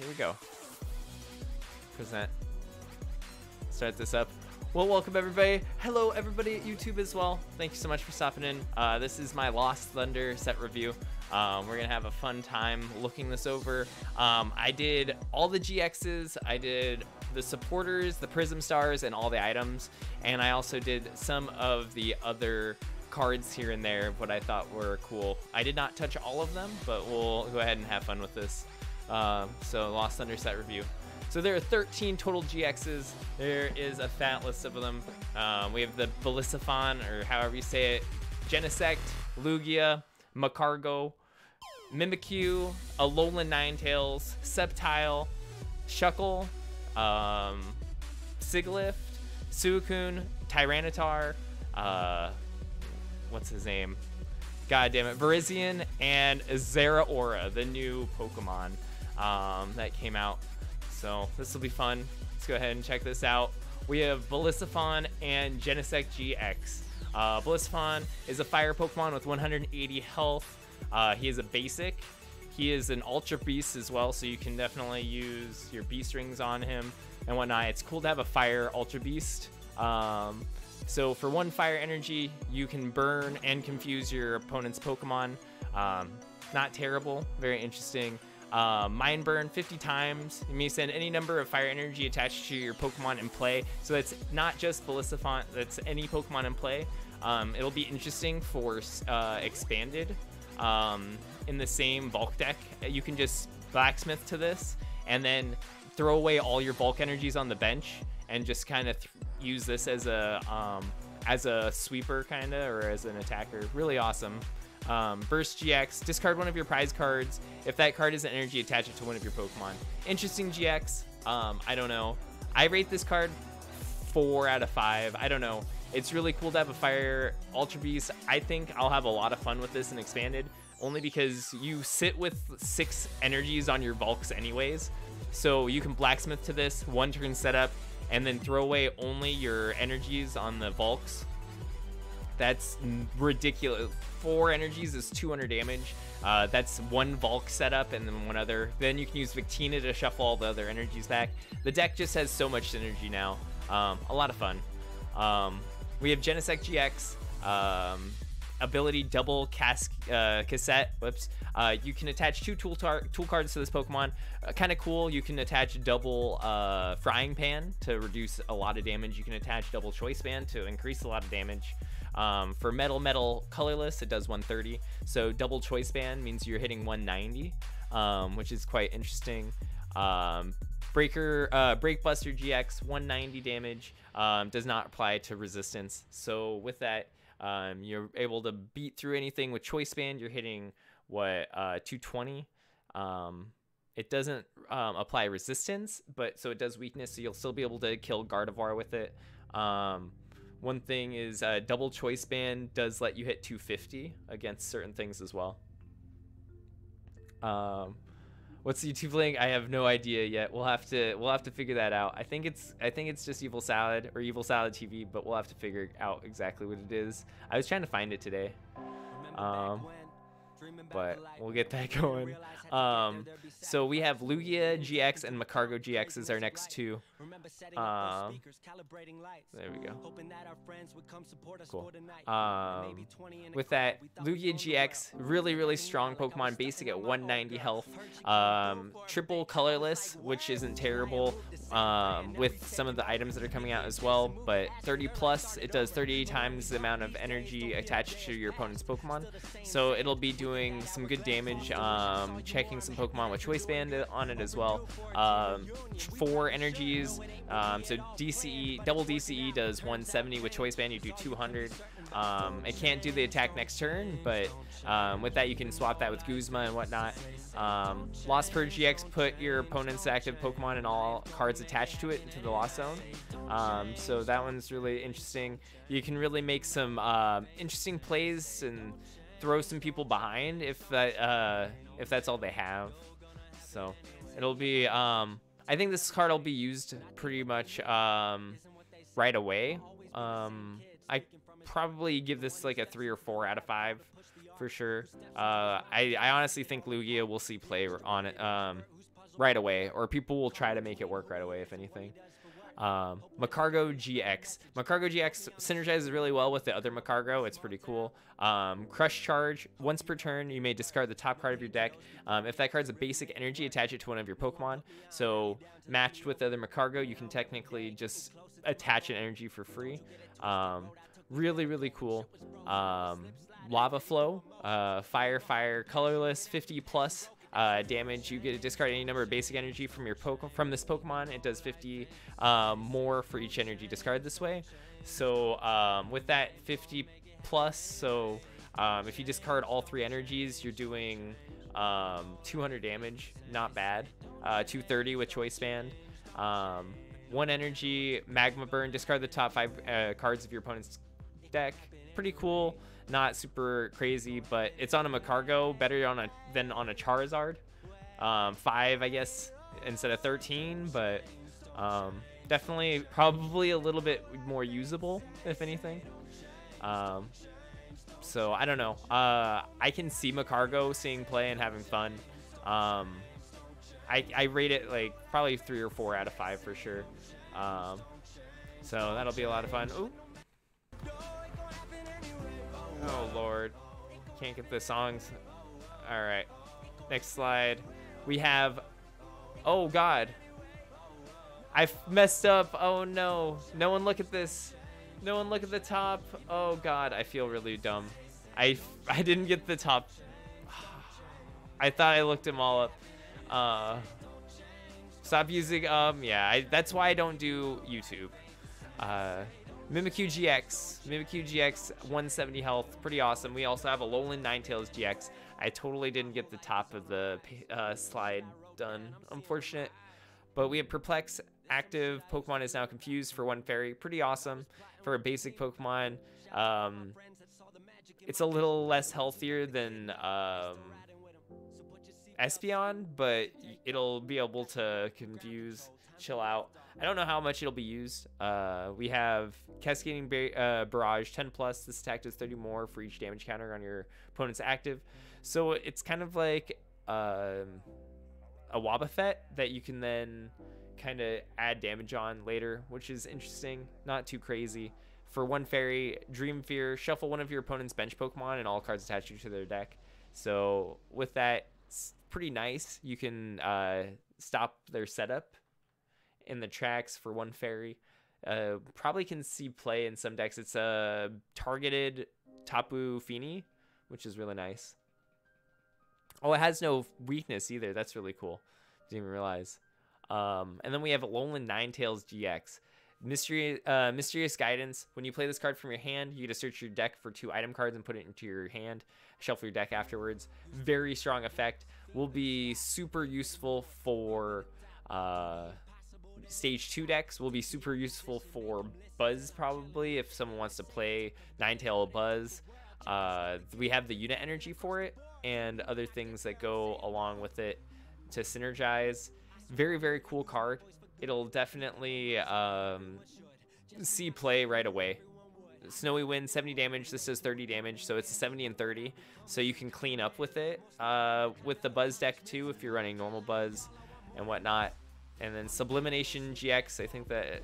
here we go. Present. Start this up. Well, welcome everybody. Hello everybody at YouTube as well. Thank you so much for stopping in. Uh, this is my Lost Thunder set review. Um, we're gonna have a fun time looking this over. Um, I did all the GXs. I did the supporters, the Prism Stars, and all the items. And I also did some of the other cards here and there, what I thought were cool. I did not touch all of them, but we'll go ahead and have fun with this. Um, so Lost Thunder set review. So there are 13 total GXs. There is a fat list of them. Um, we have the Bellissifon, or however you say it, Genesect, Lugia, Magcargo, Mimikyu, Alolan Ninetales, Sceptile, Shuckle, um, Sigilyph, Suicune, Tyranitar, uh, what's his name? God damn it, Virizion, and Zeraora, the new Pokemon um, that came out. So this will be fun. Let's go ahead and check this out. We have Bellissifon and Genesect GX. Uh, is a fire Pokemon with 180 health. Uh, he is a basic. He is an Ultra Beast as well, so you can definitely use your Beast Rings on him and whatnot. It's cool to have a Fire Ultra Beast. Um, so for one Fire Energy, you can burn and confuse your opponent's Pokemon. Um, not terrible, very interesting. Uh, Mind Burn 50 times. You may send any number of fire energy attached to your Pokemon in play. So that's not just Bellissifont, that's any Pokemon in play. Um, it'll be interesting for uh, expanded. Um, in the same bulk deck, you can just blacksmith to this and then throw away all your bulk energies on the bench and just kind of use this as a um, as a sweeper kind of or as an attacker. Really awesome. Um, Burst GX, discard one of your prize cards. If that card is an energy, attach it to one of your Pokemon. Interesting GX. Um, I don't know. I rate this card four out of five. I don't know. It's really cool to have a Fire Ultra Beast. I think I'll have a lot of fun with this and expanded, only because you sit with six energies on your Volks anyways. So you can blacksmith to this, one turn setup, and then throw away only your energies on the Volks. That's ridiculous. Four energies is 200 damage. Uh, that's one Volk setup and then one other. Then you can use Victini to shuffle all the other energies back. The deck just has so much synergy now. Um, a lot of fun. Um, we have Genesect GX. Um, ability double cast uh, cassette. Whoops. Uh, you can attach two tool, tool cards to this Pokemon. Uh, kind of cool. You can attach double uh, frying pan to reduce a lot of damage. You can attach double choice band to increase a lot of damage. Um, for metal metal colorless, it does 130. So double choice band means you're hitting 190, um, which is quite interesting. Um, Breaker uh, Break Buster GX 190 damage um, does not apply to resistance. So with that, um, you're able to beat through anything with choice band. You're hitting what uh, 220. Um, it doesn't apply resistance, but so it does weakness. So you'll still be able to kill Gardevoir with it. Um, one thing is uh, double choice band does let you hit 250 against certain things as well. Um, what's the YouTube link? I have no idea yet. We'll have to we'll have to figure that out. I think it's I think it's just Evil Salad or Evil Salad TV, but we'll have to figure out exactly what it is. I was trying to find it today. Um, but we'll get that going. Um, so we have Lugia GX and Magcargo GX as our next two. Um, there we go. Cool. Um, with that, Lugia GX, really, really strong Pokemon, basic at 190 health. Um, triple colorless, which isn't terrible. um, with some of the items that are coming out as well, but 30 plus, it does 30 times the amount of energy attached to your opponent's Pokemon. So it'll be doing some good damage, um, checking some Pokemon with Choice Band on it as well. Um, four energies, um, so DCE, double DCE does 170 with Choice Band, you do 200. Um, it can't do the attack next turn, but um, with that you can swap that with Guzma and whatnot. Um, Lost Purge GX put your opponent's active Pokemon and all cards attached to it into the Lost Zone. Um, so that one's really interesting. You can really make some uh, interesting plays and throw some people behind if that uh, if that's all they have. So it'll be. Um, I think this card will be used pretty much um, right away. Um, I probably give this like a three or four out of five for sure. Uh, I, I honestly think Lugia will see play on it. Um, right away, or people will try to make it work right away, if anything. Um, Magcargo GX. Magcargo GX synergizes really well with the other Magcargo. It's pretty cool. Um, Crush Charge. Once per turn, you may discard the top card of your deck. Um, if that card's a basic energy, attach it to one of your Pokemon. So matched with the other Magcargo, you can technically just attach an energy for free. Um, really, really cool. Um, Lava Flow. Uh, fire, Fire, Colorless, 50 plus uh, damage. You get to discard any number of basic energy from your Pokemon from this Pokemon. It does 50 um, more for each energy discarded this way. So um, with that 50 plus, so um, if you discard all three energies, you're doing um, 200 damage. Not bad. Uh, 230 with Choice Band. Um, one energy, Magma Burn. Discard the top five uh, cards of your opponent's deck. Pretty cool not super crazy, but it's on a Magcargo, better on a than on a Charizard. Um, five, I guess, instead of 13, but um, definitely probably a little bit more usable, if anything. Um, so I don't know. Uh, I can see Magcargo seeing play and having fun. Um, I, I rate it like probably three or four out of five for sure. Um, so that'll be a lot of fun. Ooh. Oh, Lord. Can't get the songs. All right. Next slide. We have... Oh, God. I messed up. Oh, no. No one look at this. No one look at the top. Oh, God. I feel really dumb. I, I didn't get the top. I thought I looked them all up. Uh, stop using... Um, yeah, I, that's why I don't do YouTube. Uh, Mimikyu GX. Mimikyu GX, 170 health. Pretty awesome. We also have a Alolan Ninetales GX. I totally didn't get the top of the uh, slide done. Unfortunate. But we have Perplex active. Pokemon is now confused for one fairy. Pretty awesome for a basic Pokemon. Um, it's a little less healthier than um, Espeon, but it'll be able to confuse, chill out. I don't know how much it'll be used. Uh, we have Cascading uh, Barrage 10 plus. This attack does 30 more for each damage counter on your opponent's active. So it's kind of like um, a Wobbuffet that you can then kind of add damage on later, which is interesting. Not too crazy. For one fairy, Dream Fear, shuffle one of your opponent's bench Pokemon and all cards attached to their deck. So with that, it's pretty nice. You can uh, stop their setup in the tracks for one fairy. Uh, probably can see play in some decks. It's a targeted Tapu Fini, which is really nice. Oh, it has no weakness either. That's really cool. Didn't even realize. Um, and then we have Alolan Ninetales GX. Mystery, uh, Mysterious Guidance. When you play this card from your hand, you get to search your deck for two item cards and put it into your hand. Shuffle your deck afterwards. Very strong effect. Will be super useful for uh, stage 2 decks will be super useful for Buzz probably if someone wants to play Ninetale Buzz. Uh, we have the unit energy for it and other things that go along with it to synergize. Very, very cool card. It'll definitely um, see play right away. Snowy Wind, 70 damage. This does 30 damage, so it's a 70 and 30. So you can clean up with it. Uh, with the Buzz deck too, if you're running normal Buzz and whatnot. And then Sublimination GX, I think that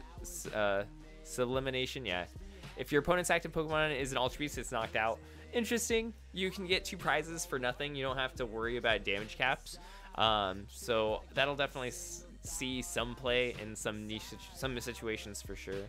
uh, Sublimination, yeah. If your opponent's active Pokemon is an Ultra Beast, it's knocked out. Interesting. You can get two prizes for nothing. You don't have to worry about damage caps. Um, so that'll definitely see some play in some niche some situations for sure.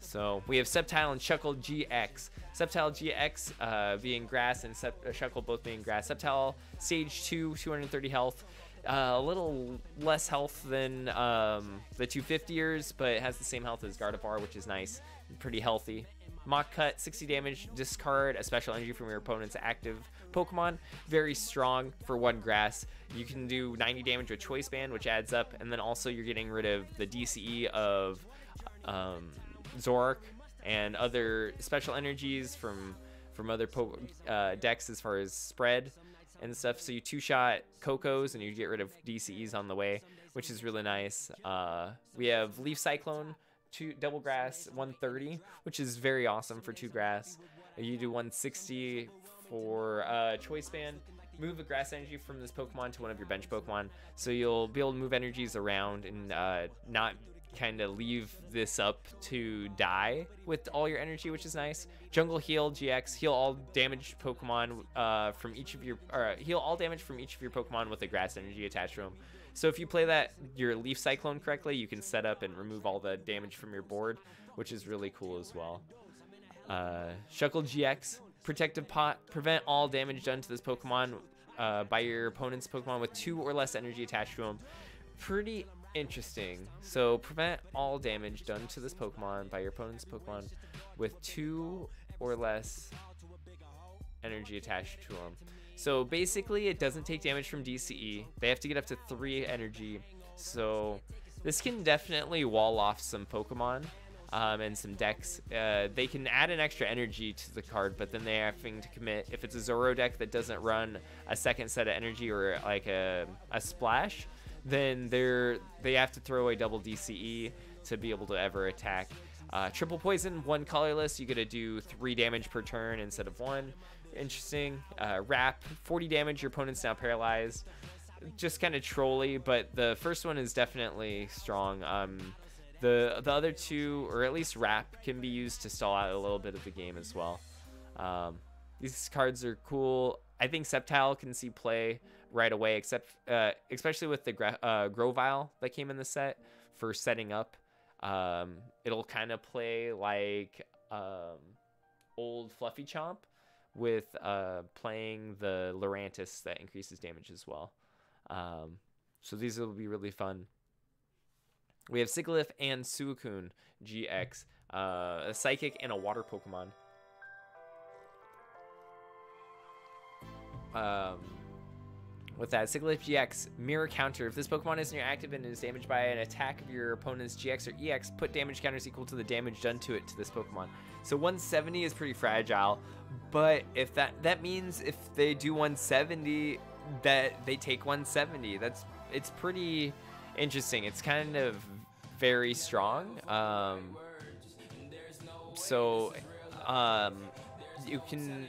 So we have Sceptile and Shuckle GX. Sceptile GX uh, being grass and Sep- uh, Shuckle both being grass. Sceptile stage 2, 230 health. Uh, a little less health than um, the 250ers, but it has the same health as Gardevoir, which is nice. Pretty healthy. Mach Cut, 60 damage, discard a special energy from your opponent's active Pokemon. Very strong for one grass. You can do 90 damage with Choice Band, which adds up, and then also you're getting rid of the DCE of um, Zoroark and other special energies from from other uh, decks as far as spread and stuff. So you two shot Koko-s and you get rid of DCEs on the way, which is really nice. Uh, we have Leaf Cyclone, two double grass, 130, which is very awesome for two grass. You do 160 for uh, Choice Band, move a grass energy from this Pokemon to one of your bench Pokemon. So you'll be able to move energies around and uh, not kind of leave this up to die with all your energy, which is nice. Jungle Heal GX, heal all damaged Pokemon uh, from each of your, or uh, heal all damage from each of your Pokemon with a grass energy attached to them. So if you play that, your Leaf Cyclone correctly, you can set up and remove all the damage from your board, which is really cool as well. Uh, Shuckle GX, Protective Pot, prevent all damage done to this Pokemon uh, by your opponent's Pokemon with two or less energy attached to them. Pretty interesting. So prevent all damage done to this Pokemon by your opponent's Pokemon with two or less energy attached to them. So basically, it doesn't take damage from DCE. They have to get up to three energy. So this can definitely wall off some Pokemon um, and some decks. Uh, they can add an extra energy to the card, but then they're having to commit. If it's a Zoro deck that doesn't run a second set of energy or like a, a splash, then they're they have to throw away double DCE to be able to ever attack. Uh, triple poison, one colorless. You get to do three damage per turn instead of one. Interesting. Uh, wrap, 40 damage. Your opponent's now paralyzed. Just kind of trolly, but the first one is definitely strong. Um, the the other two, or at least wrap, can be used to stall out a little bit of the game as well. Um, these cards are cool. I think Sceptile can see play right away, except uh, especially with the uh, Grovyle that came in the set for setting up. Um, it'll kind of play like um, old Fluffy Chomp with uh, playing the Lurantis that increases damage as well. Um, so these will be really fun. We have Sigilyph and Suicune GX, uh, a Psychic and a Water Pokemon. Um, with that, Sigilyph GX, Mirror Counter. If this Pokemon is near active and is damaged by an attack of your opponent's GX or EX, put damage counters equal to the damage done to it to this Pokemon. So 170 is pretty fragile, but if that that means if they do 170, that they take 170. That's it's pretty interesting. It's kind of very strong. Um, so um, you can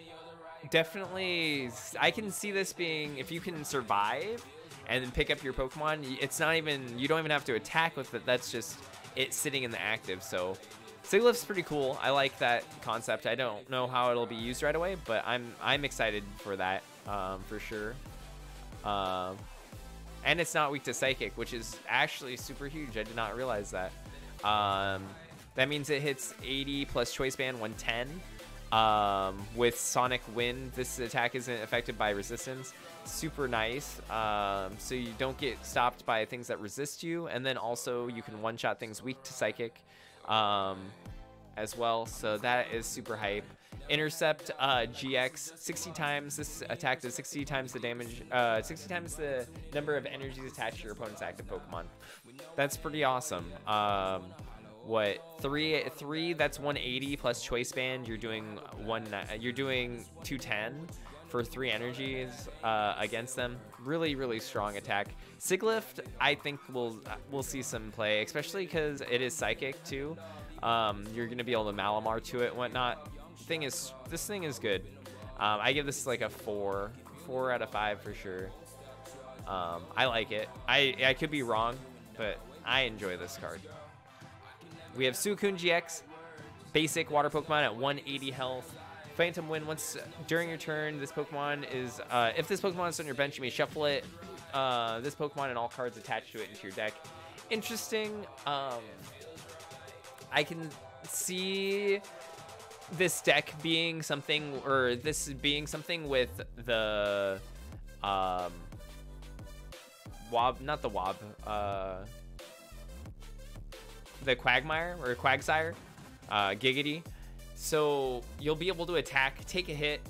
definitely I can see this being if you can survive and then pick up your Pokemon, it's not even you don't even have to attack with it. That's just it sitting in the active. So Sigilyph's pretty cool. I like that concept. I don't know how it'll be used right away, but I'm I'm excited for that um, for sure. Um, and it's not weak to Psychic, which is actually super huge. I did not realize that. Um, that means it hits 80 plus Choice Band 110. Um, with Sonic Wind, this attack isn't affected by resistance. Super nice. Um, so you don't get stopped by things that resist you. And then also you can one-shot things weak to Psychic um, as well. So that is super hype. Intercept uh, GX 60 times. This attack does 60 times the damage, uh, 60 times the number of energies attached to your opponent's active Pokemon. That's pretty awesome. Um, what three three that's 180 plus choice band you're doing one you're doing 210 for three energies uh, against them. Really really strong attack. Sigilyph I think we'll we'll see some play especially because it is psychic too. Um, you're gonna be able to Malamar to it and whatnot. Thing is this thing is good. Um, I give this like a four four out of five for sure. Um, I like it. I I could be wrong but I enjoy this card we have Suicune GX, basic water Pokemon at 180 health. Phantom Wind, once during your turn, this Pokemon is, uh, if this Pokemon is on your bench, you may shuffle it, uh, this Pokemon and all cards attached to it into your deck. Interesting. Um, I can see this deck being something, or this being something with the, um, Wob, not the Wob, uh, the Quagmire or Quagsire, uh, Giggity. So you'll be able to attack, take a hit,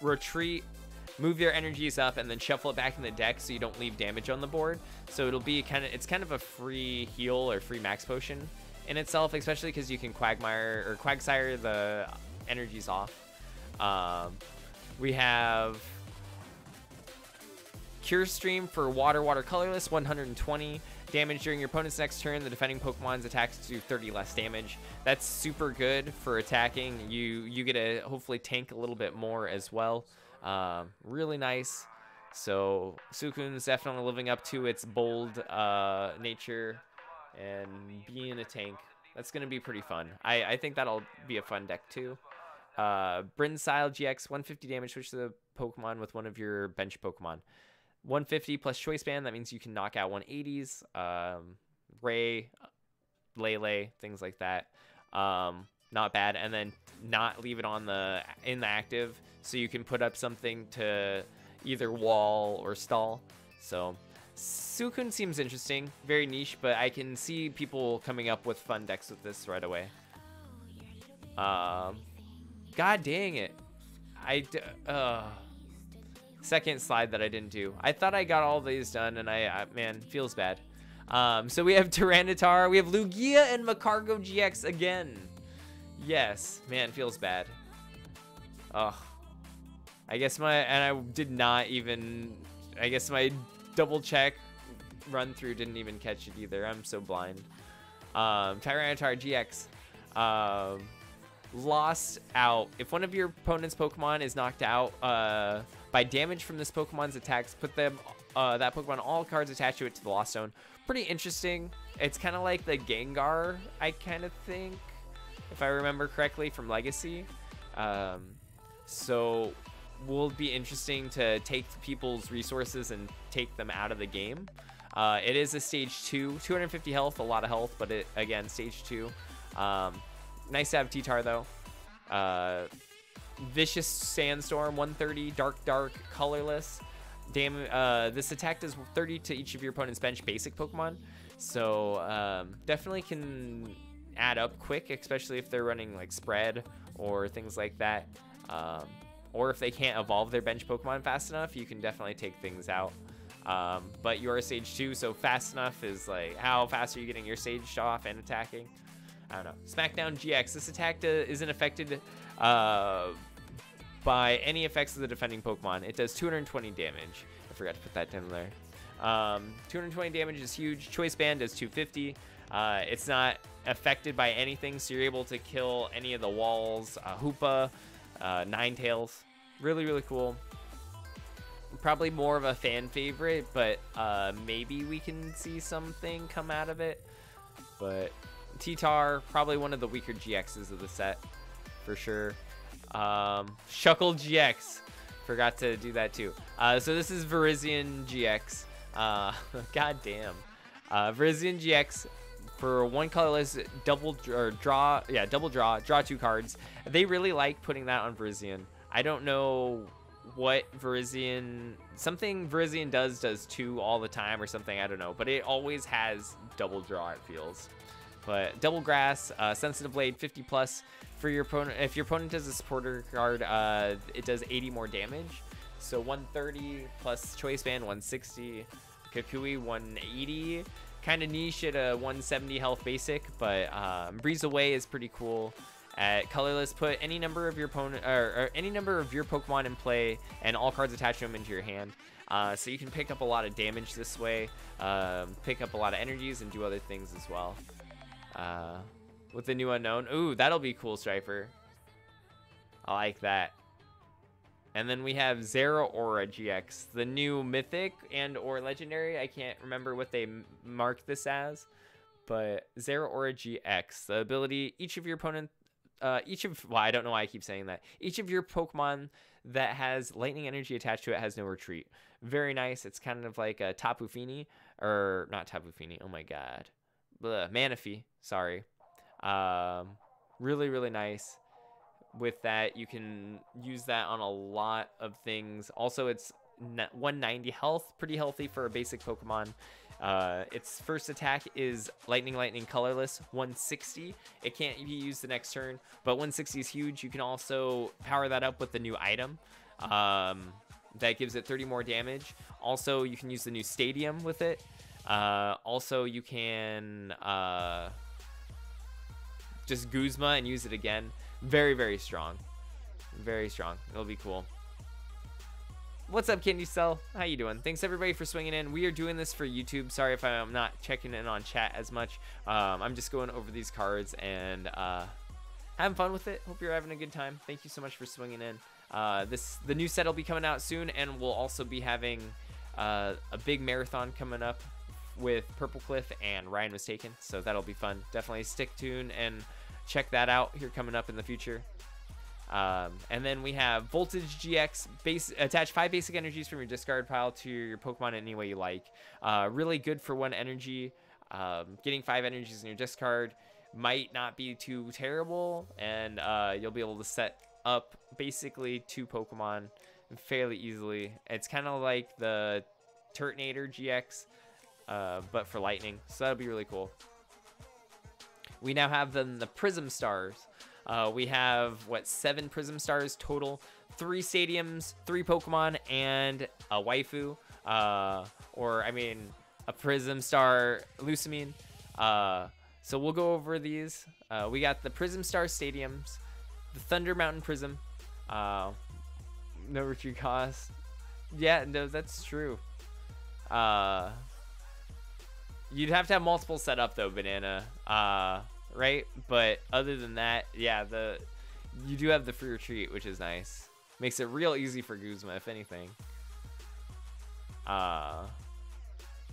retreat, move your energies up, and then shuffle it back in the deck so you don't leave damage on the board. So it'll be kind of it's kind of a free heal or free max potion in itself, especially because you can Quagmire or Quagsire the energies off. Um, we have Cure Stream for Water Water Colorless, 120 damage during your opponent's next turn. The defending Pokemon's attacks do 30 less damage. That's super good for attacking. You you get to hopefully tank a little bit more as well. Um, really nice. So Suicune's definitely living up to its bold uh, nature and being a tank. That's going to be pretty fun. I, I think that'll be a fun deck too. Uh, Brinsile GX, 150 damage, switch to the Pokemon with one of your bench Pokemon. 150 plus Choice Band, that means you can knock out 180s. Um, Ray, Lele, things like that. Um, not bad. And then not leave it on the in the active, so you can put up something to either wall or stall. So Suicune seems interesting, very niche, but I can see people coming up with fun decks with this right away. Um, God dang it. I, uh, second slide that I didn't do. I thought I got all these done and I, I man, feels bad. Um, so we have Tyranitar, we have Lugia and Magcargo GX again. Yes, man, feels bad. Ugh. I guess my, and I did not even, I guess my double check run through didn't even catch it either. I'm so blind. Um, Tyranitar GX. Um, lost out. If one of your opponent's Pokemon is knocked out uh, by damage from this Pokemon's attacks, put them uh, that Pokemon all cards attached to it to the Lost Zone. Pretty interesting. It's kind of like the Gengar, I kind of think, if I remember correctly from Legacy. Um, so will be interesting to take people's resources and take them out of the game. Uh, it is a stage two, 250 health, a lot of health, but it again stage two. Um, nice to have T-Tar though. Uh, Vicious Sandstorm, 130, Dark Dark, Colorless. Damn, uh, this attack does 30 to each of your opponent's bench basic Pokemon. So um, definitely can add up quick, especially if they're running like spread or things like that. Um, or if they can't evolve their bench Pokemon fast enough, you can definitely take things out. Um, but you're a Sage 2, so fast enough is like, how fast are you getting your Sage off and attacking? I don't know. Smackdown GX. This attack isn't affected uh, by any effects of the defending Pokemon. It does 220 damage. I forgot to put that down there. Um, 220 damage is huge. Choice Band does 250. Uh, it's not affected by anything, so you're able to kill any of the walls. Uh, Hoopa, uh, Ninetales. Really, really cool. Probably more of a fan favorite, but uh, maybe we can see something come out of it. But T-Tar, probably one of the weaker GXs of the set, for sure. Um, Shuckle GX. Forgot to do that too. Uh, so this is Virizion GX. Uh, God damn. Uh, Virizion GX for one colorless double or draw yeah double draw draw two cards they really like putting that on Virizion I don't know what Virizion something Virizion does does two all the time or something I don't know but it always has double draw it feels but double grass uh, sensitive blade 50 plus for your opponent if your opponent does a supporter card uh, it does 80 more damage so 130 plus choice band 160 Kukui 180 kind of niche at a 170 health basic, but um, Breeze Away is pretty cool. At colorless, put any number of your opponent or, or, any number of your Pokemon in play, and all cards attached to them into your hand. Uh, so you can pick up a lot of damage this way, um, pick up a lot of energies, and do other things as well. Uh, with the new unknown, ooh, that'll be cool, Striper. I like that. And then we have Zeraora GX, the new Mythic and or Legendary. I can't remember what they marked this as, but Zeraora GX, the ability each of your opponent, uh, each of well, I don't know why I keep saying that. Each of your Pokemon that has lightning energy attached to it has no retreat. Very nice. It's kind of like a Tapu Fini or not Tapu Fini. Oh my god, Blah, Manaphy. Sorry. Um, really really nice. With that you can use that on a lot of things. Also it's 190 health pretty healthy for a basic pokemon. Uh, its first attack is lightning lightning colorless 160 it can't be used the next turn but 160 is huge. You can also power that up with the new item um, that gives it 30 more damage. Also you can use the new stadium with it. Uh, also you can uh, just Guzma and use it again very, very strong. Very strong. It'll be cool. What's up, Candy Cell? How you doing? Thanks everybody for swinging in. We are doing this for YouTube. Sorry if I'm not checking in on chat as much. Um, I'm just going over these cards and uh, having fun with it. Hope you're having a good time. Thank you so much for swinging in. Uh, this the new set will be coming out soon, and we'll also be having uh, a big marathon coming up with Purple Cliff and Ryan was taken, so that'll be fun. Definitely stick tuned and check that out here coming up in the future. Um, and then we have Voltage GX. Base attach five basic energies from your discard pile to your Pokemon any way you like. Uh, really good for one energy. Um, getting five energies in your discard might not be too terrible, and uh, you'll be able to set up basically two Pokemon fairly easily. It's kind of like the Turtonator GX, uh, but for lightning. So that'll be really cool. We now have then the Prism Stars. Uh, we have what seven Prism Stars total, three stadiums, three Pokemon, and a waifu. Uh, or I mean, a Prism Star Lusamine. Uh, so we'll go over these. Uh, we got the Prism Star stadiums, the Thunder Mountain Prism. Uh, no retreat cost. Yeah, no, that's true. Uh, you'd have to have multiple set up though, Banana. Uh, right? But other than that, yeah, the you do have the free retreat, which is nice. Makes it real easy for Guzma, if anything. Uh,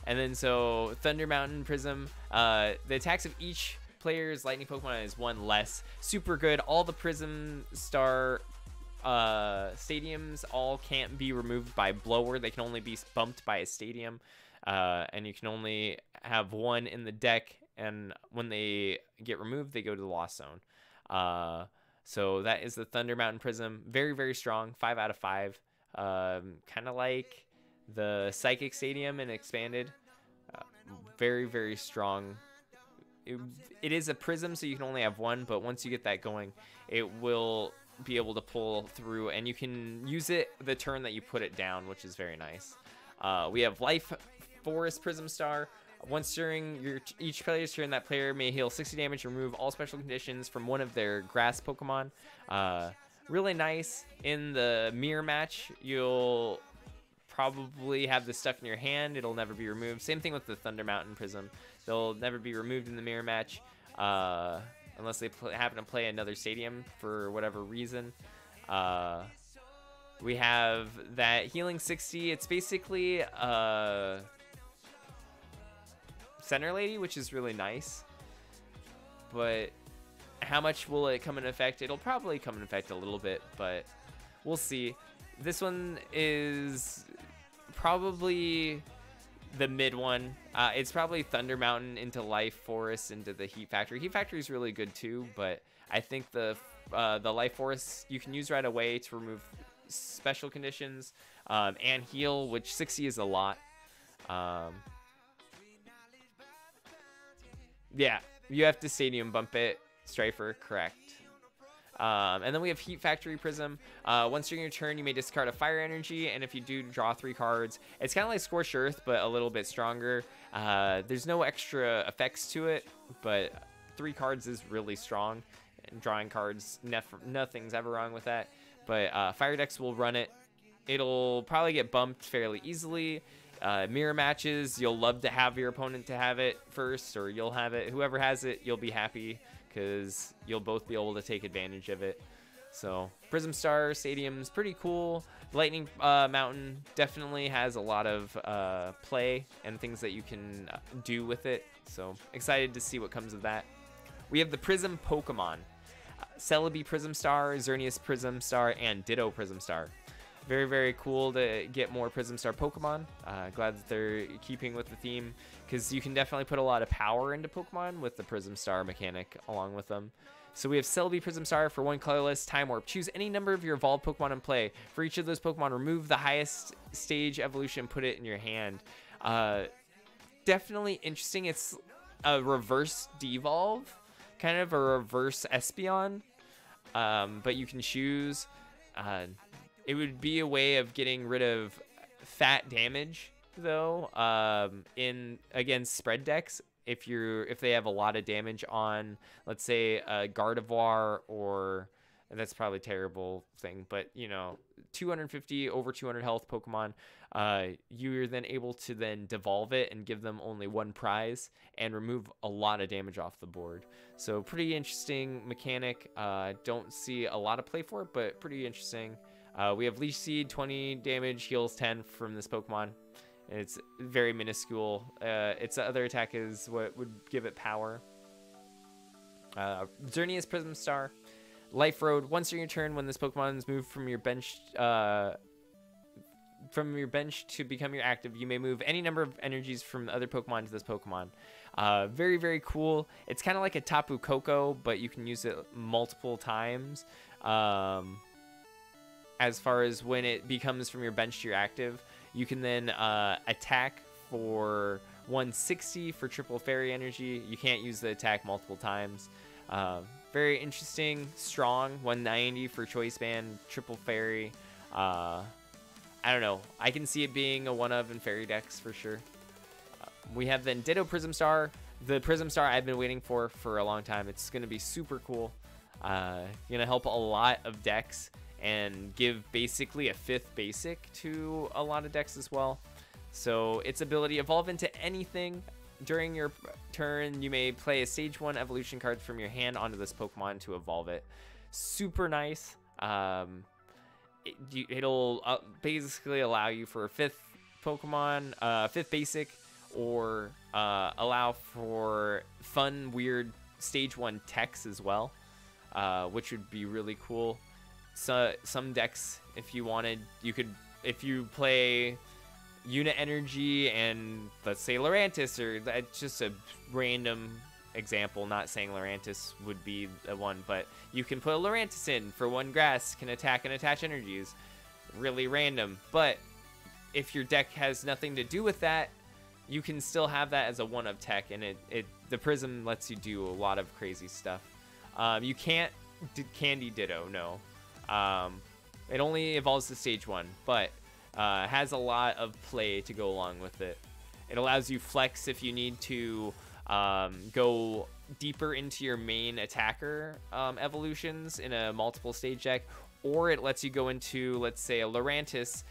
and then so Thunder Mountain Prism, uh, the attacks of each player's lightning Pokemon is one less. Super good. All the Prism Star uh, stadiums all can't be removed by blower. They can only be bumped by a stadium. Uh, and you can only have one in the deck. And when they get removed, they go to the Lost Zone. Uh, so that is the Thunder Mountain Prism. Very, very strong. Five out of five. Um, kind of like the Psychic Stadium and expanded. Uh, very, very strong. It, it is a prism, so you can only have one, but once you get that going, it will be able to pull through, and you can use it the turn that you put it down, which is very nice. Uh, we have Life Forest Prism Star. Once during your each player's turn, that player may heal 60 damage, remove all special conditions from one of their grass Pokemon. Uh, really nice. In the mirror match, you'll probably have this stuck in your hand. It'll never be removed. Same thing with the Thunder Mountain Prism. They'll never be removed in the mirror match uh, unless they happen to play another stadium for whatever reason. Uh, we have that Healing 60. It's basically uh, Center Lady, which is really nice. But how much will it come in effect? It'll probably come in effect a little bit, but we'll see. This one is probably the mid one. Uh, it's probably Thunder Mountain into Life Forest into the Heat Factory. Heat Factory is really good too, but I think the uh, the Life Forest you can use right away to remove special conditions um, and heal, which 60 is a lot. Um, yeah, you have to Stadium Bump it. Strifer, correct. Um, and then we have Heat Factory Prism. Uh, once during your turn, you may discard a Fire Energy, and if you do, draw three cards. It's kind of like Scorched Earth, but a little bit stronger. Uh, there's no extra effects to it, but three cards is really strong. And drawing cards, nothing's ever wrong with that. But uh, Fire decks will run it. It'll probably get bumped fairly easily. Uh, mirror matches, you'll love to have your opponent to have it first, or you'll have it. Whoever has it, you'll be happy because you'll both be able to take advantage of it. So Prism Star Stadium's pretty cool. Lightning uh, Mountain definitely has a lot of uh, play and things that you can uh, do with it. So excited to see what comes of that. We have the Prism Pokemon. Celebi Prism Star, Xerneas Prism Star, and Ditto Prism Star. Very, very cool to get more Prism Star Pokemon. Uh, glad that they're keeping with the theme because you can definitely put a lot of power into Pokemon with the Prism Star mechanic along with them. So we have Celebi Prism Star for one colorless Time Warp. Choose any number of your evolved Pokemon in play. For each of those Pokemon, remove the highest stage evolution, put it in your hand. Uh, definitely interesting. It's a reverse Devolve, kind of a reverse Espeon, um, but you can choose. Uh, it would be a way of getting rid of fat damage though um, in against spread decks. If you're if they have a lot of damage on let's say a Gardevoir or that's probably terrible thing but you know 250 over 200 health pokemon uh, you're then able to then devolve it and give them only one prize and remove a lot of damage off the board. So pretty interesting mechanic. Uh, don't see a lot of play for it but pretty interesting Uh, we have Leech Seed, 20 damage, heals 10 from this Pokemon. It's very minuscule. Uh, its other attack is what would give it power. Uh, Xerneas Prism Star. Life Road. Once during your turn, when this Pokemon is moved from your bench, uh, from your bench to become your active, you may move any number of energies from other Pokemon to this Pokemon. Uh, very, very cool. It's kind of like a Tapu Koko, but you can use it multiple times. Um, as far as when it becomes from your bench to your active, you can then uh, attack for 160 for triple fairy energy. You can't use the attack multiple times. Uh, very interesting, strong, 190 for choice band, triple fairy. Uh, I don't know. I can see it being a one of in fairy decks for sure. We have then Ditto Prism Star. The Prism Star I've been waiting for for a long time. It's going to be super cool. Uh, to help a lot of decks and give basically a fifth basic to a lot of decks as well. So its ability evolve into anything. During your turn, you may play a stage one evolution card from your hand onto this Pokemon to evolve it. Super nice. Um, it, will uh, basically allow you for a fifth Pokemon, uh, fifth basic, or uh, allow for fun, weird stage one techs as well, uh, which would be really cool so, some decks, if you wanted, you could, if you play Unit Energy and let's say Lurantis, or that's just a random example, not saying Lurantis would be the one, but you can put a Lurantis in for one grass, can attack and attach energies. Really random. But if your deck has nothing to do with that, you can still have that as a one of tech, and it, it the Prism lets you do a lot of crazy stuff. Um, you can't Candy Ditto, no. Um, it only evolves to stage one, but uh, has a lot of play to go along with it. It allows you flex if you need to um, go deeper into your main attacker um, evolutions in a multiple stage deck, or it lets you go into, let's say, a Lurantis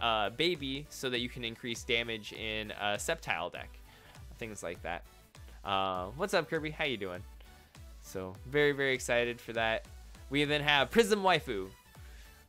uh, baby so that you can increase damage in a Sceptile deck. Things like that. Uh, what's up, Kirby? How you doing? So very, very excited for that. We then have Prism Waifu.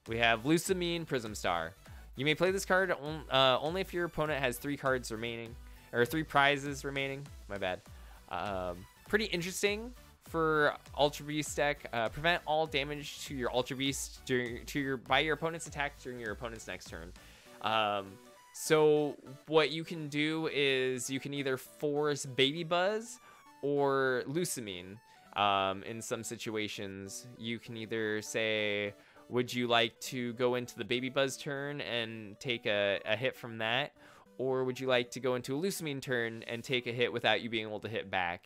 We have Lusamine Prism Star. You may play this card uh, only if your opponent has three cards remaining, or three prizes remaining. My bad. Um, pretty interesting for Ultra Beast deck. Uh, prevent all damage to your Ultra Beast during to your by your opponent's attack during your opponent's next turn. Um, so what you can do is you can either force Baby Buzz or Lusamine um, in some situations, you can either say, would you like to go into the Baby Buzz turn and take a, a hit from that? Or would you like to go into a Lusamine turn and take a hit without you being able to hit back?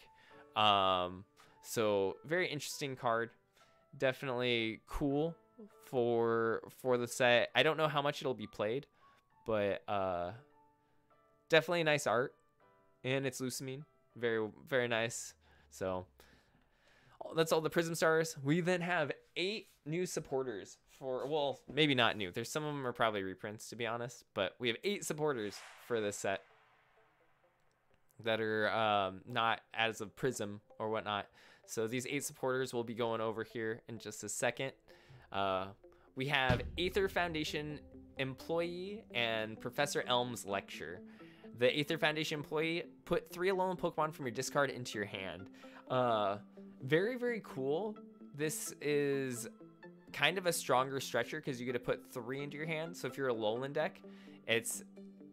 Um, so very interesting card. Definitely cool for for the set. I don't know how much it'll be played, but uh, definitely nice art, and it's Lusamine. Very very nice. So that's all the Prism Stars. We then have eight new supporters for, well, maybe not new. There's some of them are probably reprints, to be honest. But we have eight supporters for this set that are um, not as of Prism or whatnot. So these eight supporters will be going over here in just a second. Uh, we have Aether Foundation employee and Professor Elm's lecture. The Aether Foundation employee put three alone Pokemon from your discard into your hand. Uh, very, very cool. This is kind of a stronger stretcher because you get to put three into your hand. So if you're a Alolan deck, it's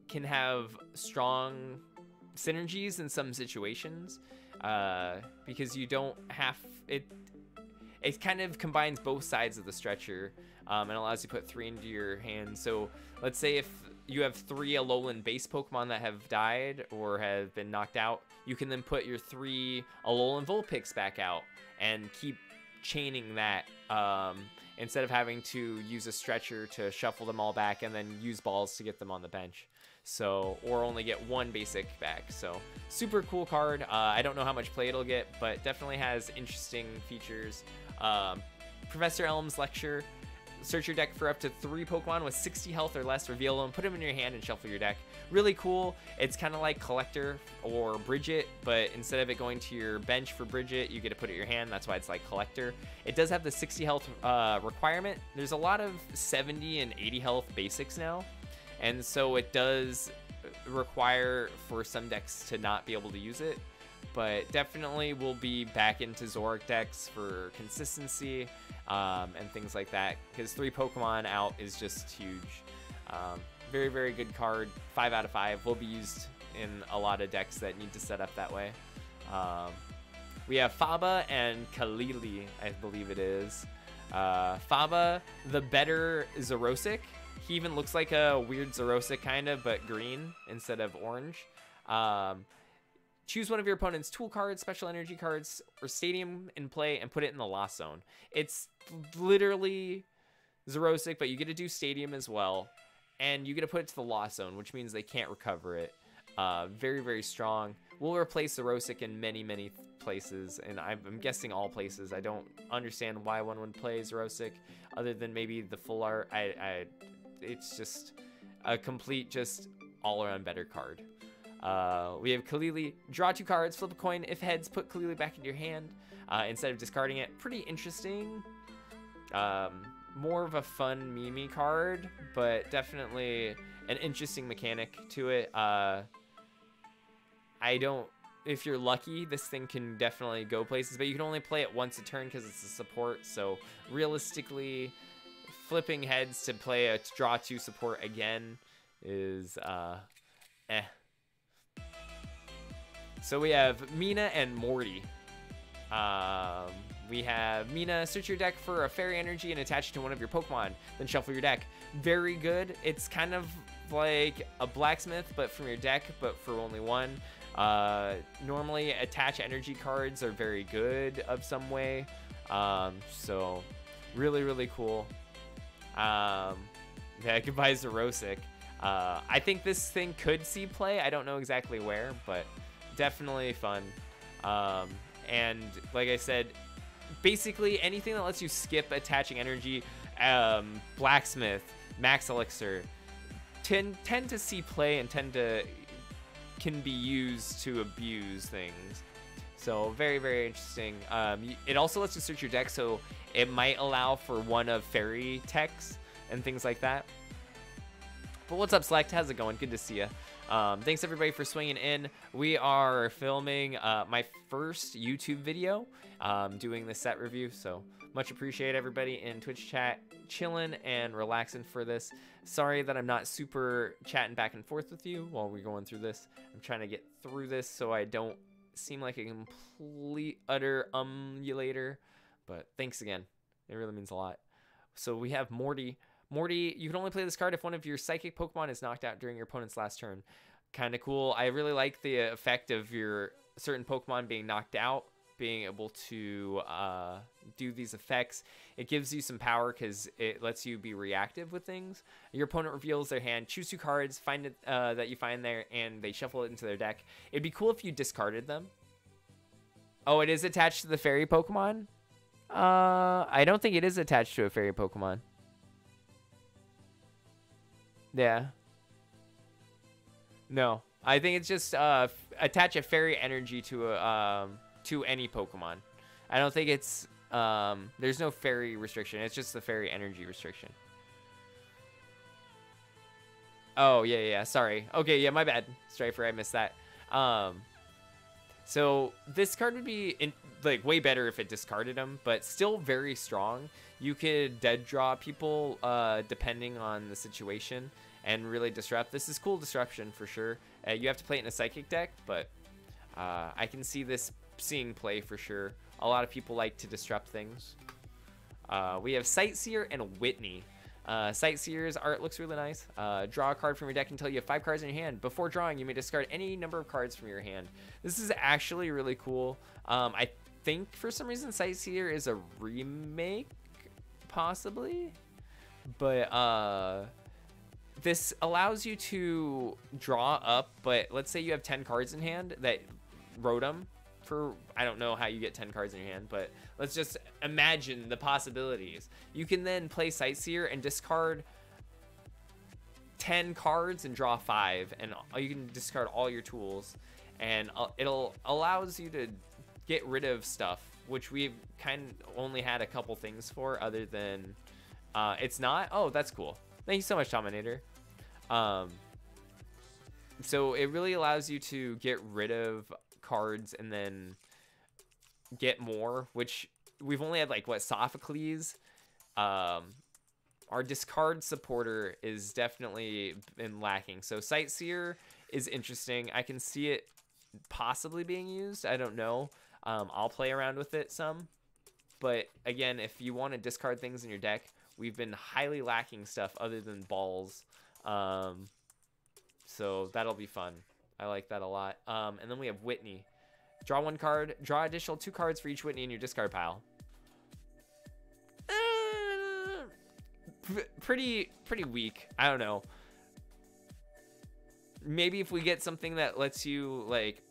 can have strong synergies in some situations uh, because you don't have it. It kind of combines both sides of the stretcher um, and allows you to put three into your hand. So let's say if you have three Alolan base Pokemon that have died or have been knocked out, you can then put your three Alolan Vulpix back out and keep chaining that um, instead of having to use a stretcher to shuffle them all back and then use balls to get them on the bench. So, or only get one basic back. So, super cool card. Uh, I don't know how much play it'll get, but definitely has interesting features. Um, Professor Elm's lecture search your deck for up to three Pokemon with 60 health or less, reveal them, put them in your hand, and shuffle your deck. Really cool. It's kind of like Collector or Brigette, but instead of it going to your bench for Brigette, you get to put it in your hand. That's why it's like Collector. It does have the 60 health uh, requirement. There's a lot of 70 and 80 health basics now, and so it does require for some decks to not be able to use it but definitely we'll be back into Zoroark decks for consistency um, and things like that because three Pokemon out is just huge. Um, very, very good card. Five out of five will be used in a lot of decks that need to set up that way. Um, we have Faba and Kalili, I believe it is. Uh, Faba, the better Xerosic. He even looks like a weird Xerosic kind of, but green instead of orange. Um, Choose one of your opponent's tool cards, special energy cards, or stadium in play and put it in the lost zone. It's literally Xerosic, but you get to do stadium as well. And you get to put it to the lost zone, which means they can't recover it. Uh, very, very strong. We'll replace Xerosic in many, many places, and I'm, guessing all places. I don't understand why one would play Xerosic, other than maybe the full art. I, I, it's just a complete, just all-around better card. Uh, we have Kahili. Draw two cards, flip a coin. If heads, put Kahili back into your hand uh, instead of discarding it. Pretty interesting. Um, more of a fun Mimi card, but definitely an interesting mechanic to it. Uh, I don't... If you're lucky, this thing can definitely go places, but you can only play it once a turn because it's a support. So realistically, flipping heads to play a draw two support again is uh, eh. So we have Mina and Morty. Um, we have Mina, search your deck for a fairy energy and attach it to one of your Pokemon. Then shuffle your deck. Very good. It's kind of like a blacksmith, but from your deck, but for only one. Uh, normally, attach energy cards are very good of some way. Um, so, really, really cool. Um, yeah, goodbye Xerosic. Uh, I think this thing could see play. I don't know exactly where, but definitely fun. Um, and like I said, basically anything that lets you skip attaching energy, um, blacksmith, max elixir, tend tend to see play and tend to can be used to abuse things. So very very interesting. Um, it also lets you search your deck, so it might allow for one of fairy techs and things like that. But what's up, Select? How's it going? Good to see you. Um, thanks everybody for swinging in. We are filming uh, my first YouTube video, um, doing the set review. So much appreciate everybody in Twitch chat chilling and relaxing for this. Sorry that I'm not super chatting back and forth with you while we're going through this. I'm trying to get through this so I don't seem like a complete utter umulator. But thanks again. It really means a lot. So we have Morty Morty, you can only play this card if one of your psychic Pokemon is knocked out during your opponent's last turn. Kind of cool. I really like the effect of your certain Pokemon being knocked out, being able to uh, do these effects. It gives you some power because it lets you be reactive with things. Your opponent reveals their hand, choose two cards, find it uh, that you find there, and they shuffle it into their deck. It'd be cool if you discarded them. Oh, it is attached to the fairy Pokemon? Uh, I don't think it is attached to a fairy Pokemon. Yeah. No, I think it's just uh, attach a fairy energy to a um, to any Pokemon. I don't think it's um, there's no fairy restriction. It's just the fairy energy restriction. Oh yeah yeah sorry. Okay yeah my bad Strifer I missed that. Um, so this card would be in, like way better if it discarded him, but still very strong. You could dead draw people uh, depending on the situation and really disrupt. This is cool disruption for sure. Uh, you have to play it in a psychic deck, but uh, I can see this seeing play for sure. A lot of people like to disrupt things. Uh, we have Sightseer and Whitney. Uh, Sightseer's art looks really nice. Uh, draw a card from your deck until you have five cards in your hand. Before drawing, you may discard any number of cards from your hand. This is actually really cool. Um, I think for some reason Sightseer is a remake, possibly. But uh, this allows you to draw up, but let's say you have 10 cards in hand that Rotom for I don't know how you get 10 cards in your hand, but let's just imagine the possibilities. You can then play Sightseer and discard 10 cards and draw 5 and you can discard all your tools and uh, it'll allows you to get rid of stuff which we've kind of only had a couple things for other than uh, it's not oh that's cool thank you so much dominator um, so it really allows you to get rid of cards and then get more, which we've only had like what Sophocles. Um, our discard supporter is definitely been lacking. So Sightseer is interesting. I can see it possibly being used. I don't know. Um, I'll play around with it some. But again, if you want to discard things in your deck, we've been highly lacking stuff other than balls. Um, so that'll be fun. I like that a lot. Um, and then we have Whitney. Draw one card. Draw additional two cards for each Whitney in your discard pile. Uh, pretty, pretty weak. I don't know. Maybe if we get something that lets you like,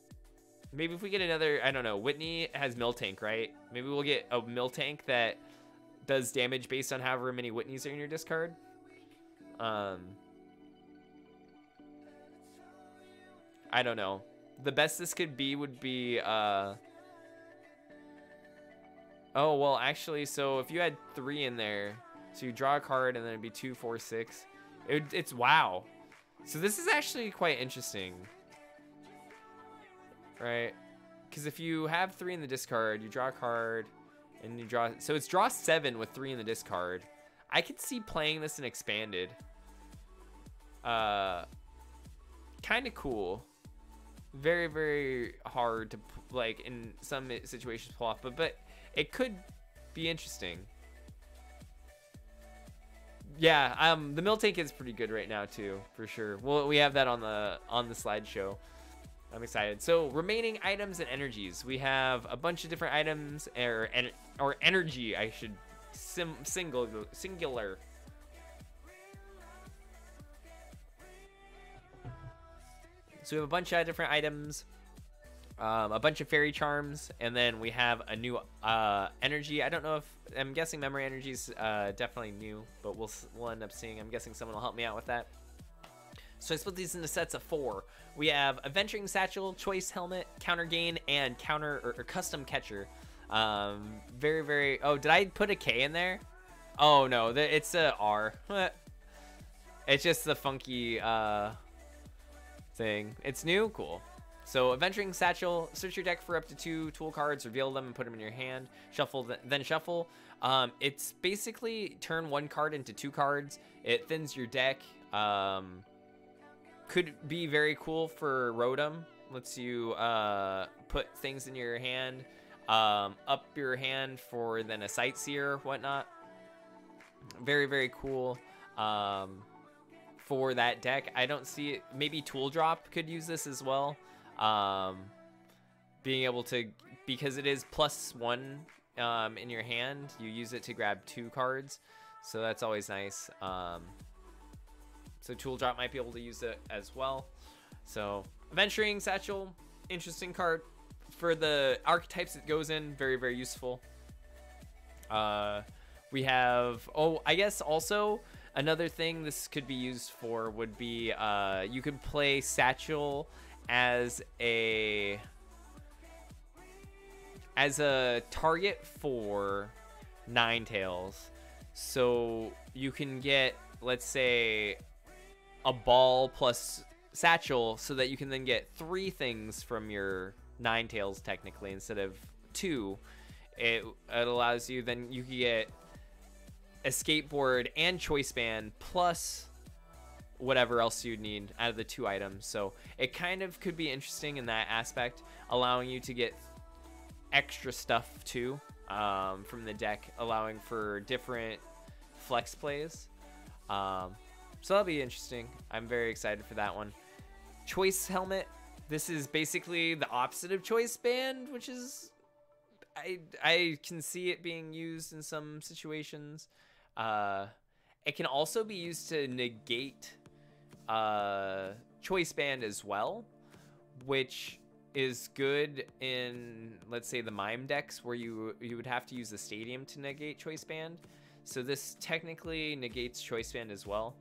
maybe if we get another, I don't know. Whitney has Miltank, right? Maybe we'll get a Miltank that does damage based on however many Whitneys are in your discard. Um, I don't know. The best this could be would be, uh... Oh, well, actually, so if you had three in there, so you draw a card and then it'd be two, four, six. It, it's wow. So this is actually quite interesting. Right? Because if you have three in the discard, you draw a card, and you draw... So it's draw seven with three in the discard. I could see playing this in expanded. Uh, kind of cool very very hard to like in some situations pull off but but it could be interesting yeah um the Miltank is pretty good right now too for sure well we have that on the on the slideshow i'm excited so remaining items and energies we have a bunch of different items or or energy i should sim single singular So we have a bunch of different items, um, a bunch of fairy charms, and then we have a new uh, energy. I don't know if I'm guessing memory energy is uh, definitely new, but we'll we'll end up seeing. I'm guessing someone will help me out with that. So I split these into sets of four. We have Adventuring Satchel, Choice Helmet, Counter Gain, and Counter or, or Custom Catcher. Um, very very. Oh, did I put a K in there? Oh no, it's a R. it's just the funky. Uh, thing. It's new? Cool. So, Adventuring Satchel, search your deck for up to two tool cards, reveal them, and put them in your hand. Shuffle, then shuffle. Um, it's basically turn one card into two cards. It thins your deck. Um, could be very cool for Rotom. Lets you uh, put things in your hand, um, up your hand for then a Sightseer, whatnot. Very, very cool. Um, for that deck. I don't see it. Maybe Tool Drop could use this as well. Um, being able to, because it is plus one um, in your hand, you use it to grab two cards. So that's always nice. Um, so Tool Drop might be able to use it as well. So Adventuring Satchel, interesting card. For the archetypes it goes in, very, very useful. Uh, we have, oh, I guess also Another thing this could be used for would be uh, you could play Satchel as a as a target for Ninetales. So you can get, let's say, a ball plus Satchel so that you can then get three things from your Ninetales technically instead of two. It, it allows you then you can get a skateboard and choice band plus whatever else you'd need out of the two items. So it kind of could be interesting in that aspect, allowing you to get extra stuff too um, from the deck, allowing for different flex plays. Um, so that'll be interesting. I'm very excited for that one. Choice helmet. This is basically the opposite of choice band, which is I I can see it being used in some situations. Uh, it can also be used to negate uh, choice band as well, which is good in let's say the mime decks where you you would have to use the stadium to negate choice band. So this technically negates choice band as well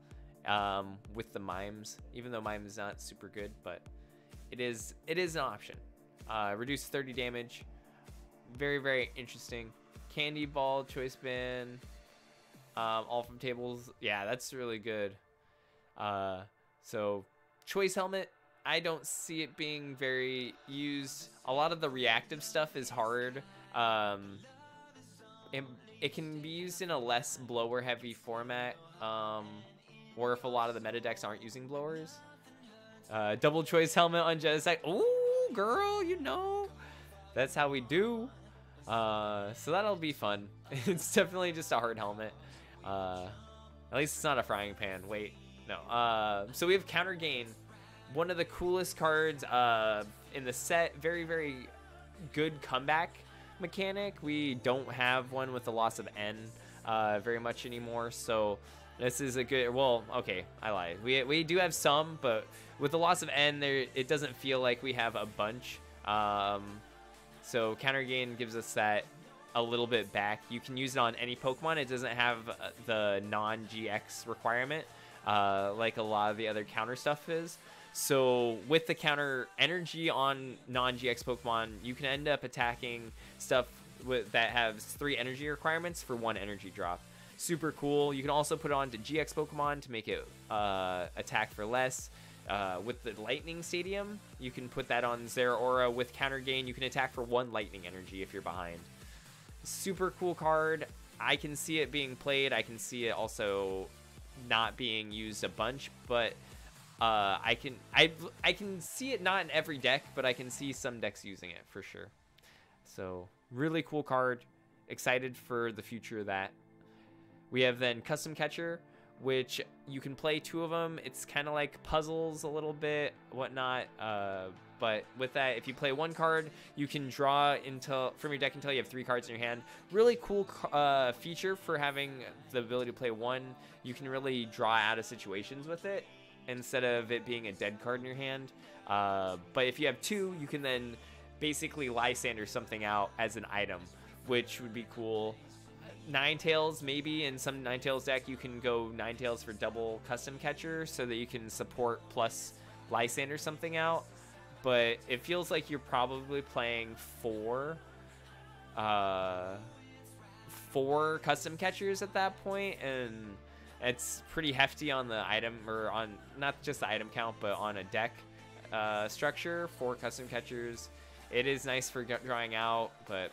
um, with the mimes, even though mime is not super good, but it is it is an option. Uh, reduce 30 damage. Very very interesting. Candy ball choice band. Um, all from tables. Yeah, that's really good. Uh, so choice helmet I don't see it being very used. A lot of the reactive stuff is hard. Um, it, it can be used in a less blower heavy format, um, or if a lot of the meta decks aren't using blowers. Uh, double choice helmet on Genesect. Ooh, girl, you know. That's how we do. Uh, so that'll be fun. it's definitely just a hard helmet. Uh, at least it's not a frying pan. Wait, no. Uh, so we have counter gain one of the coolest cards uh, in the set. Very, very good comeback mechanic. We don't have one with the loss of N uh, very much anymore. So this is a good. Well, okay, I lied. We we do have some, but with the loss of N, there it doesn't feel like we have a bunch. Um, so counter gain gives us that a little bit back. You can use it on any Pokemon. It doesn't have uh, the non-GX requirement uh, like a lot of the other counter stuff is. So with the counter energy on non-GX Pokemon, you can end up attacking stuff with, that has three energy requirements for one energy drop. Super cool. You can also put it on to GX Pokemon to make it uh, attack for less. Uh, with the Lightning Stadium, you can put that on Zeraora with counter gain. You can attack for one Lightning energy if you're behind. Super cool card. I can see it being played. I can see it also not being used a bunch, but uh, I can I I can see it not in every deck, but I can see some decks using it for sure. So really cool card. Excited for the future of that. We have then Custom Catcher, which you can play two of them. It's kind of like puzzles a little bit, whatnot. Uh, but with that, if you play one card, you can draw until from your deck until you have three cards in your hand. Really cool uh, feature for having the ability to play one. You can really draw out of situations with it instead of it being a dead card in your hand. Uh, but if you have two, you can then basically Lysandre something out as an item, which would be cool. Ninetales, maybe in some Ninetales deck, you can go Ninetales for double custom catcher so that you can support plus Lysandre something out. But it feels like you're probably playing four, uh, four custom catchers at that point, and it's pretty hefty on the item, or on not just the item count, but on a deck uh, structure for custom catchers. It is nice for drawing out, but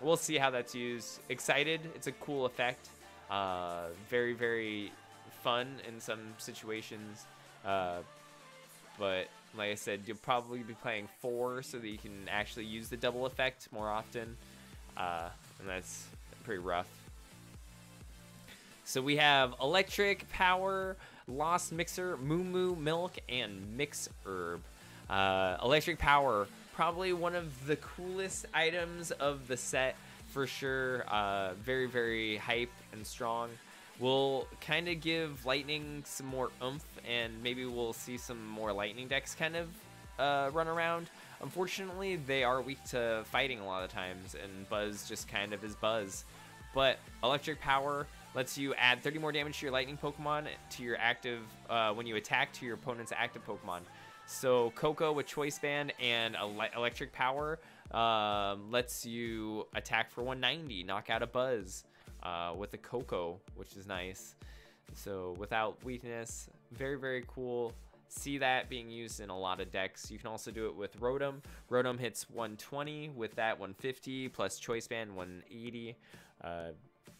we'll see how that's used. Excited, it's a cool effect. Uh, very, very fun in some situations. Uh, but like I said, you'll probably be playing four so that you can actually use the double effect more often. Uh, and that's pretty rough. So we have electric power, lost mixer, moo moo milk, and mix herb. Uh, electric power, probably one of the coolest items of the set for sure. Uh, very, very hype and strong. Will kind of give lightning some more oomph, and maybe we'll see some more lightning decks kind of uh, run around. Unfortunately, they are weak to fighting a lot of times, and Buzz just kind of is Buzz. But electric power, lets you add 30 more damage to your lightning Pokemon to your active uh, when you attack to your opponent's active Pokemon. So Coco, with Choice Band and Electric Power um, lets you attack for 190, knock out a Buzz uh, with a Coco, which is nice. So without weakness, very very cool. See that being used in a lot of decks. You can also do it with Rotom. Rotom hits 120 with that 150 plus Choice Band 180. Uh,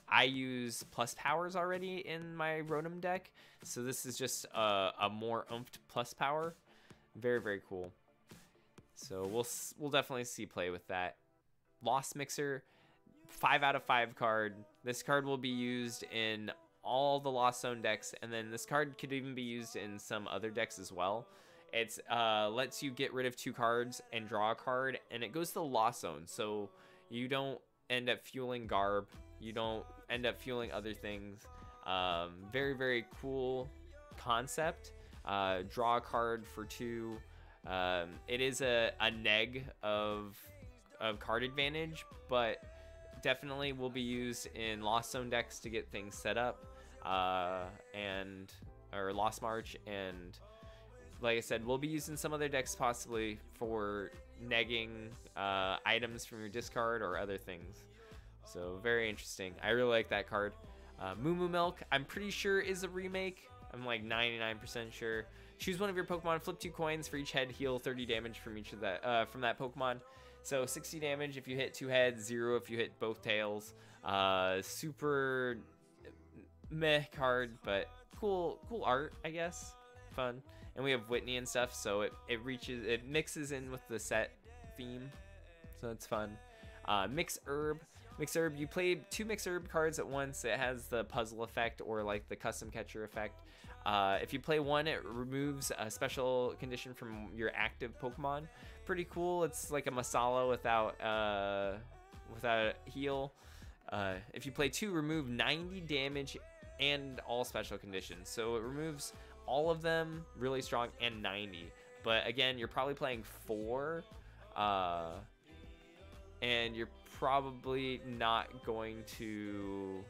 I use plus powers already in my Rotom deck, so this is just a, a more oomphed plus power. Very, very cool. So we'll we'll definitely see play with that. Lost Mixer, 5 out of 5 card. This card will be used in all the Lost Zone decks, and then this card could even be used in some other decks as well. It's uh, lets you get rid of two cards and draw a card, and it goes to the Lost Zone, so you don't end up fueling Garb you don't end up fueling other things. Um, very, very cool concept. Uh, draw a card for two. Um, it is a, a neg of of card advantage, but definitely will be used in Lost Zone decks to get things set up, uh, and or Lost March, and like I said, we'll be using some other decks possibly for negging uh, items from your discard or other things. So very interesting. I really like that card. Uh, Moo Moo Milk, I'm pretty sure is a remake. I'm like 99% sure. Choose one of your Pokemon, flip two coins for each head, heal 30 damage from each of that uh, from that Pokemon. So 60 damage if you hit two heads, zero if you hit both tails. Uh, super meh card, but cool, cool art, I guess. Fun. And we have Whitney and stuff, so it, it reaches, it mixes in with the set theme, so it's fun. Uh, Mix Herb. Mix Herb, you play two Mix Herb cards at once. It has the puzzle effect or like the custom catcher effect. Uh, if you play one, it removes a special condition from your active Pokemon. Pretty cool. It's like a Masala without uh, without a heal. Uh, if you play two, remove 90 damage and all special conditions. So it removes all of them, really strong, and 90. But again, you're probably playing four, uh, and you're probably not going to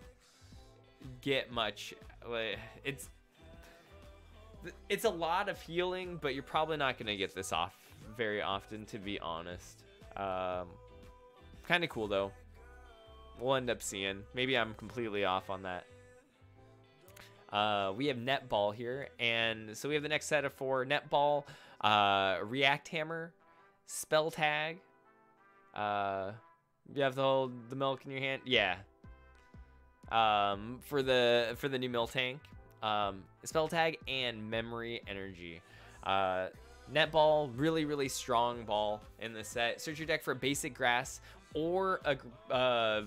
get much. It's it's a lot of healing, but you're probably not going to get this off very often, to be honest. Um, kind of cool, though. We'll end up seeing. Maybe I'm completely off on that. Uh, we have netball here, and so we have the next set of four netball, uh, react hammer, spell tag. Uh, you have the whole the milk in your hand, yeah. Um, for the for the new Miltank, um, spell tag and memory energy. Uh, netball, really really strong ball in the set. Search your deck for basic grass or a uh,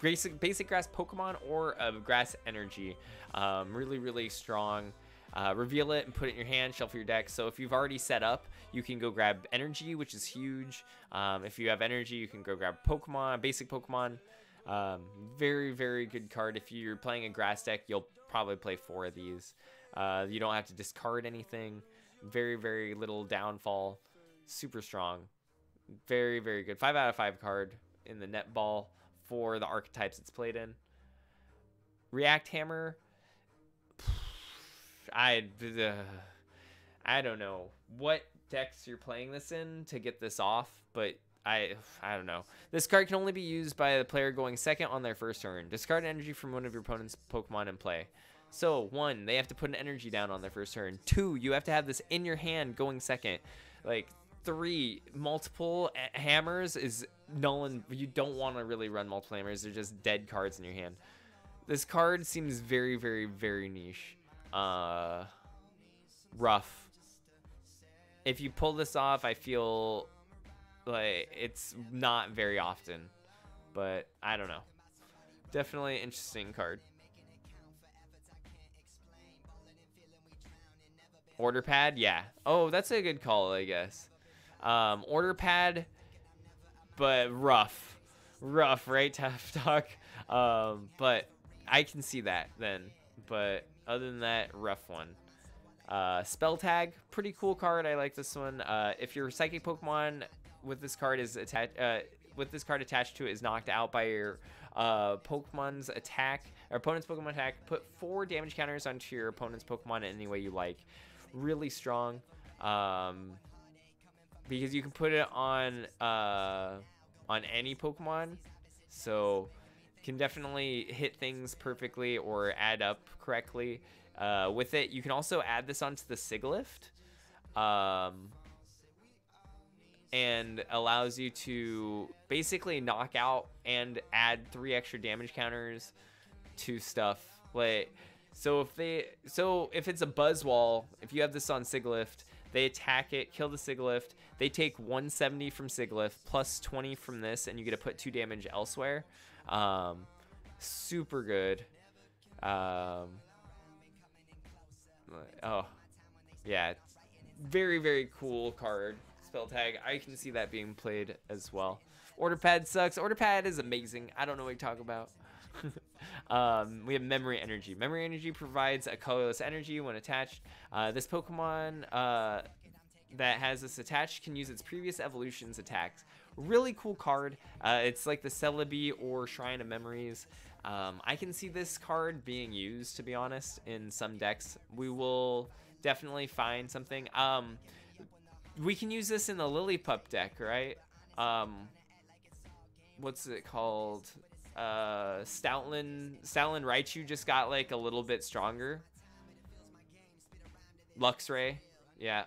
basic basic grass Pokemon or a grass energy. Um, really, really strong. Uh, reveal it and put it in your hand, shuffle your deck. So if you've already set up, you can go grab energy, which is huge. Um, if you have energy, you can go grab Pokemon, basic Pokemon. Um, very, very good card. If you're playing a grass deck, you'll probably play four of these. Uh, you don't have to discard anything. Very, very little downfall. Super strong. Very, very good. Five out of five card in the netball for the archetypes it's played in. React Hammer. I uh, I don't know what decks you're playing this in to get this off, but I I don't know. This card can only be used by the player going second on their first turn. Discard energy from one of your opponent's Pokemon in play. So one, they have to put an energy down on their first turn. Two, you have to have this in your hand going second. Like three, multiple hammers is null and you don't want to really run multiple hammers. They're just dead cards in your hand. This card seems very, very, very niche. Uh, rough. If you pull this off, I feel like it's not very often. But I don't know. Definitely interesting card. Order pad, yeah. Oh, that's a good call, I guess. Um, order pad, but rough. Rough, right, Tough Talk? Um, but I can see that then. But other than that, rough one. Uh, spell tag, pretty cool card. I like this one. Uh, if your psychic Pokemon with this card is attached, uh, with this card attached to it is knocked out by your uh, Pokemon's attack, or opponent's Pokemon attack, put four damage counters onto your opponent's Pokemon in any way you like. Really strong. Um, because you can put it on uh, on any Pokemon, so can definitely hit things perfectly or add up correctly. Uh, with it, you can also add this onto the Sigilyph, um, and allows you to basically knock out and add three extra damage counters to stuff. Like, so if they, so if it's a Buzzwole, if you have this on Sigilyph, they attack it, kill the Sigilyph. They take 170 from Sigilyph plus 20 from this, and you get to put two damage elsewhere. Um, super good. Um, oh, yeah, very very cool card. Spell tag. I can see that being played as well. Order pad sucks. Order pad is amazing. I don't know what you talk about. um, we have Memory Energy. Memory Energy provides a colorless energy when attached. Uh, this Pokemon uh, that has this attached can use its previous evolution's attacks. Really cool card. Uh, it's like the Celebi or Shrine of Memories. Um, I can see this card being used, to be honest, in some decks. We will definitely find something. Um, we can use this in the Lillipup deck, right? Um, what's it called? Uh, Stoutland, Stoutland Raichu just got like a little bit stronger. Luxray, yeah.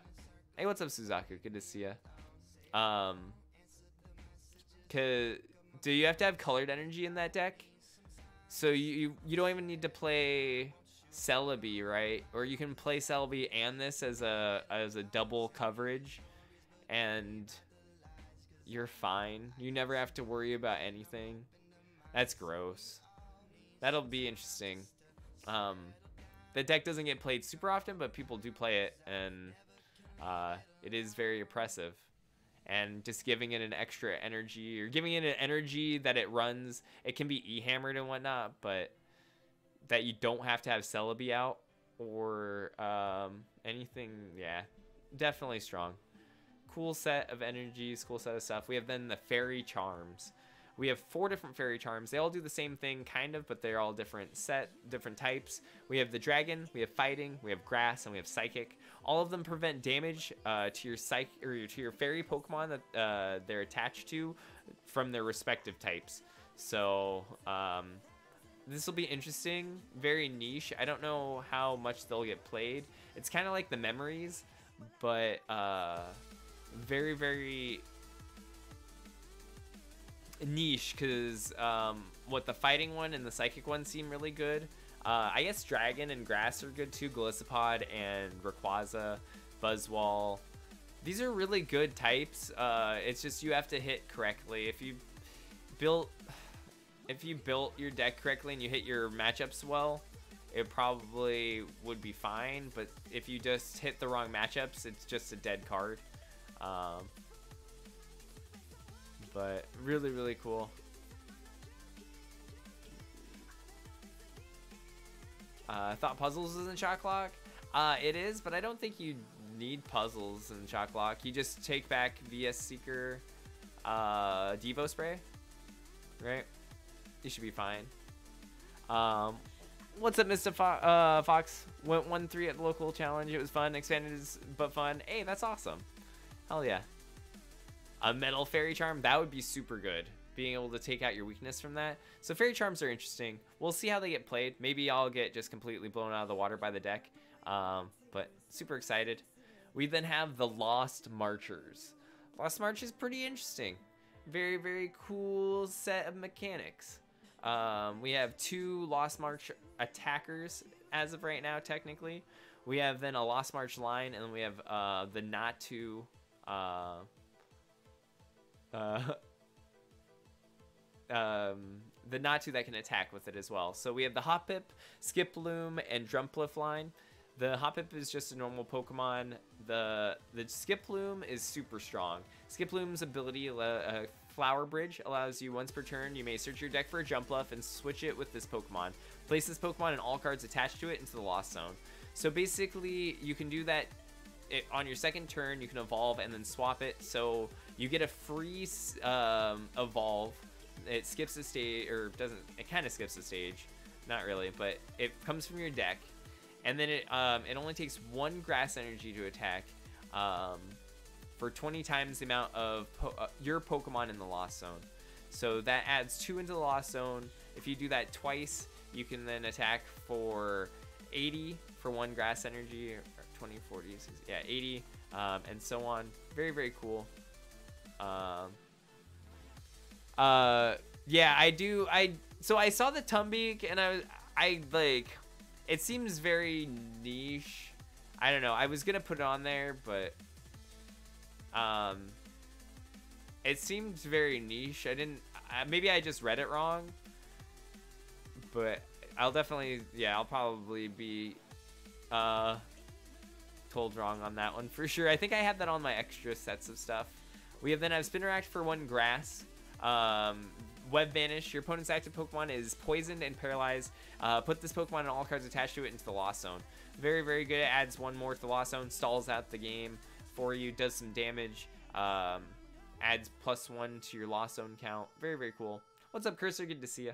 Hey, what's up, Suzaku? Good to see you. Um, cause do you have to have colored energy in that deck? So you you, you don't even need to play Celebi, right? Or you can play Celebi and this as a as a double coverage, and you're fine. You never have to worry about anything. That's gross. That'll be interesting. Um, the deck doesn't get played super often, but people do play it, and uh, it is very oppressive. And just giving it an extra energy, or giving it an energy that it runs, it can be E-hammered and whatnot, but that you don't have to have Celebi out or um, anything, yeah, definitely strong. Cool set of energies, cool set of stuff. We have then the Fairy Charms. We have four different fairy charms. They all do the same thing, kind of, but they're all different set, different types. We have the dragon, we have fighting, we have grass, and we have psychic. All of them prevent damage uh, to your psych or to your fairy Pokemon that uh, they're attached to from their respective types. So um, this will be interesting. Very niche. I don't know how much they'll get played. It's kind of like the memories, but uh, very very niche because um, what the fighting one and the psychic one seem really good. Uh, I guess dragon and grass are good too. Golisopod and Rayquaza, Buzzwole. These are really good types. Uh, it's just you have to hit correctly. If you built, if you built your deck correctly and you hit your matchups well, it probably would be fine. But if you just hit the wrong matchups, it's just a dead card. Um, but really, really cool. Uh, thought puzzles is in Shock Lock. Uh, it is, but I don't think you need puzzles in Shock Lock. You just take back VS Seeker, uh, Devo Spray, right? You should be fine. Um, what's up, Mr. Fo uh, Fox? Went 1-3 at the local challenge. It was fun. Expanded but fun. Hey, that's awesome. Hell yeah a metal fairy charm, that would be super good. Being able to take out your weakness from that. So fairy charms are interesting. We'll see how they get played. Maybe I'll get just completely blown out of the water by the deck. Um, but super excited. We then have the Lost Marchers. Lost March is pretty interesting. Very, very cool set of mechanics. Um, we have two Lost March attackers as of right now, technically. We have then a Lost March line, and then we have uh, the Natu uh, uh, um, the Natu that can attack with it as well. So we have the Hoppip, Skiploom, and Jumpluff line. The Hoppip is just a normal Pokemon. The the Skiploom is super strong. Skiploom's ability, uh, Flower Bridge, allows you once per turn, you may search your deck for a Jumpluff and switch it with this Pokemon. Place this Pokemon and all cards attached to it into the Lost Zone. So basically, you can do that it, on your second turn. You can evolve and then swap it. So you get a free um, evolve. It skips a stage, or doesn't. It kind of skips a stage, not really, but it comes from your deck, and then it um, it only takes one grass energy to attack. Um, for 20 times the amount of po uh, your Pokemon in the Lost Zone. So that adds two into the Lost Zone. If you do that twice, you can then attack for 80 for one grass energy, or 20, 40, yeah, 80, um, and so on. Very, very cool. Um, uh, yeah, I do. I so I saw the Tumbeak and I was I like it seems very niche. I don't know. I was gonna put it on there, but um, it seems very niche. I didn't. Maybe I just read it wrong, but I'll definitely. Yeah, I'll probably be uh told wrong on that one for sure. I think I had that on my extra sets of stuff. We have then have Spinarak for one grass. Um, Web Vanish. Your opponent's active Pokemon is poisoned and paralyzed. Uh, put this Pokemon and all cards attached to it into the Lost Zone. Very, very good. It adds one more to the Lost Zone. Stalls out the game for you, does some damage, um, adds plus one to your lost zone count. Very, very cool. What's up, Cursor? Good to see you.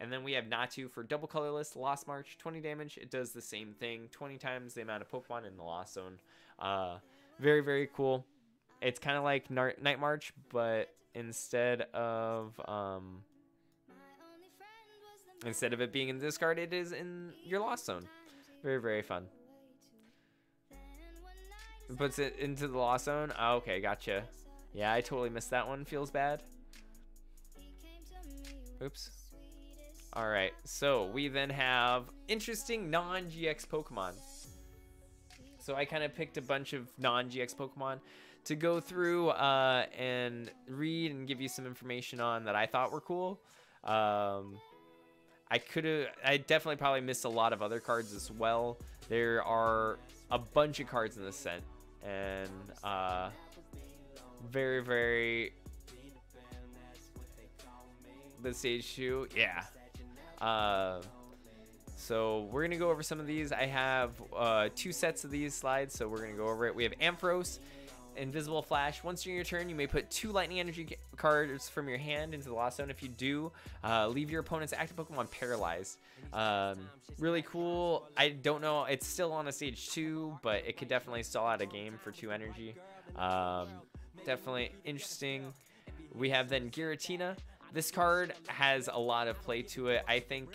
And then we have Natu for double colorless, Lost March, 20 damage. It does the same thing, 20 times the amount of Pokemon in the Lost Zone. Uh, very, very cool. It's kind of like Night March, but instead of um, instead of it being in discard, it is in your Lost Zone. Very, very fun. Puts it into the Lost Zone. Oh, okay, gotcha. Yeah, I totally missed that one. Feels bad. Oops. Alright, so we then have interesting non-GX Pokemon. So I kind of picked a bunch of non-GX Pokemon to go through uh, and read and give you some information on that I thought were cool. Um, I could have, I definitely probably missed a lot of other cards as well. There are a bunch of cards in this set, and uh, very, very. This two, yeah, uh, so we're to go over some of these. I have uh, two sets of these slides, so we're to go over it. We have Ampharos, Invisible Flash. Once during your turn, you may put two Lightning Energy cards from your hand into the Lost Zone. If you do, uh, leave your opponent's active Pokemon paralyzed. Um, really cool. I don't know. It's still on a stage two, but it could definitely stall out a game for two energy. Um, definitely interesting. We have then Giratina. This card has a lot of play to it. I think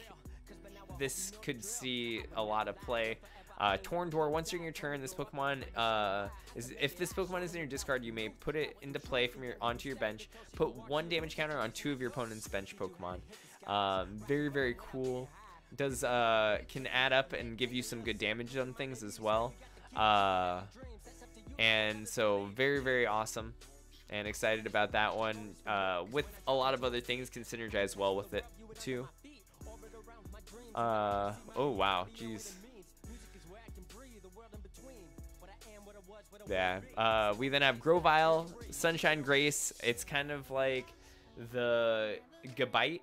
this could see a lot of play. Uh, Torn Door, once during your turn, this Pokemon uh, is if this Pokemon is in your discard, you may put it into play from your onto your bench. Put one damage counter on two of your opponent's bench Pokemon. Um, very very cool. Does uh, can add up and give you some good damage on things as well. Uh, and so very very awesome and excited about that one. Uh, with a lot of other things can synergize well with it too. Uh, oh wow, jeez. Yeah. Uh, we then have Grovyle, Sunshine Grace. It's kind of like the Gabite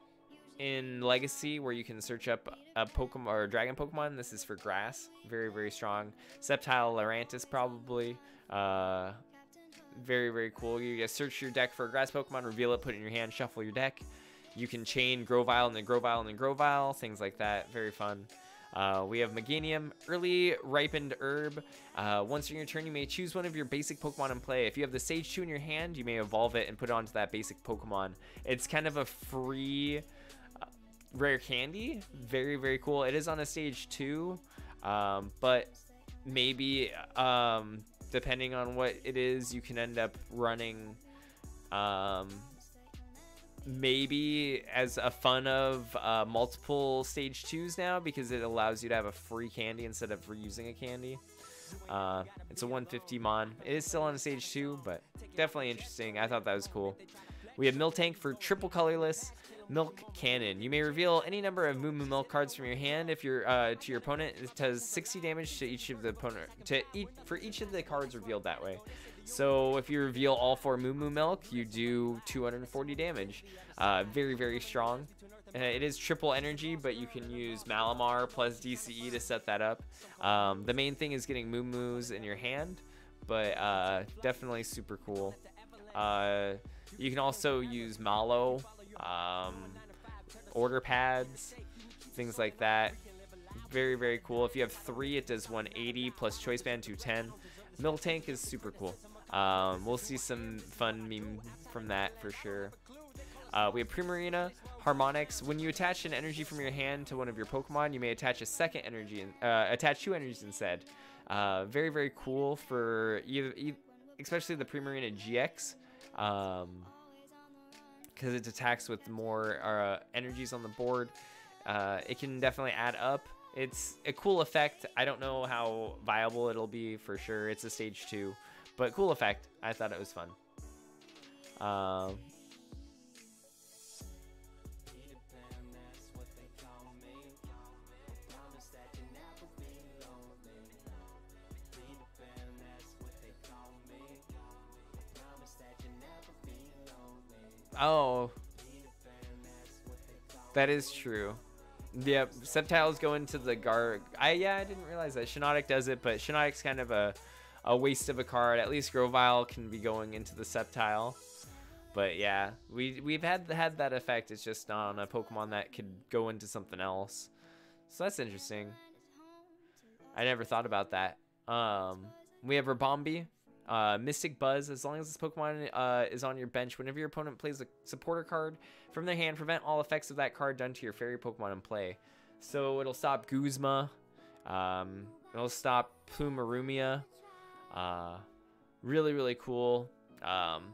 in Legacy, where you can search up a Pokemon or a Dragon Pokemon. This is for Grass. Very, very strong. Sceptile Lurantis, probably. Uh, very, very cool. You just search your deck for a grass Pokemon, reveal it, put it in your hand, shuffle your deck. You can chain Grovyle and then Grovyle and then Grovyle, things like that. Very fun. Uh, we have Meganium, early ripened herb. Uh, once in your turn, you may choose one of your basic Pokemon in play. If you have the Sage 2 in your hand, you may evolve it and put it onto that basic Pokemon. It's kind of a free uh, rare candy. Very, very cool. It is on a Stage 2, um, but maybe um, depending on what it is, you can end up running um, maybe as a fun of uh, multiple stage twos now because it allows you to have a free candy instead of reusing a candy. Uh, it's a 150 mon. It is still on a stage two, but definitely interesting. I thought that was cool. We have Miltank for triple colorless. Milk Cannon. You may reveal any number of Moo Moo Milk cards from your hand if you're uh, to your opponent. It does 60 damage to each of the opponent to each for each of the cards revealed that way. So if you reveal all four Moo Moo Milk, you do 240 damage. Uh, very very strong. Uh, it is triple energy, but you can use Malamar plus DCE to set that up. Um, the main thing is getting Moo Moos in your hand, but uh, definitely super cool. Uh, you can also use Malo um, order pads, things like that. Very, very cool. If you have three, it does 180 plus choice band 210. Miltank is super cool. Um, we'll see some fun meme from that for sure. Uh, we have Primarina, Harmonix. When you attach an energy from your hand to one of your Pokemon, you may attach a second energy, in, uh, attach two energies instead. Uh, very, very cool for either, especially the Primarina GX. Um, because it attacks with more uh, energies on the board. Uh, it can definitely add up. It's a cool effect. I don't know how viable it'll be for sure. It's a stage two, but cool effect. I thought it was fun. Um, Oh. That is true. Yep, Sceptiles go into the Gar. I yeah, I didn't realize that Shiinotic does it, but Shiinotic's kind of a a waste of a card. At least Grovyle can be going into the Sceptile. But yeah, we we've had had that effect. It's just on a Pokemon that could go into something else. So that's interesting. I never thought about that. Um, we have Ribombee, uh, Mystic Buzz. As long as this Pokemon uh, is on your bench, whenever your opponent plays a supporter card from their hand, prevent all effects of that card done to your fairy Pokemon in play. So it'll stop Guzma. Um, it'll stop Plumerumia. Uh, really, really cool. Um,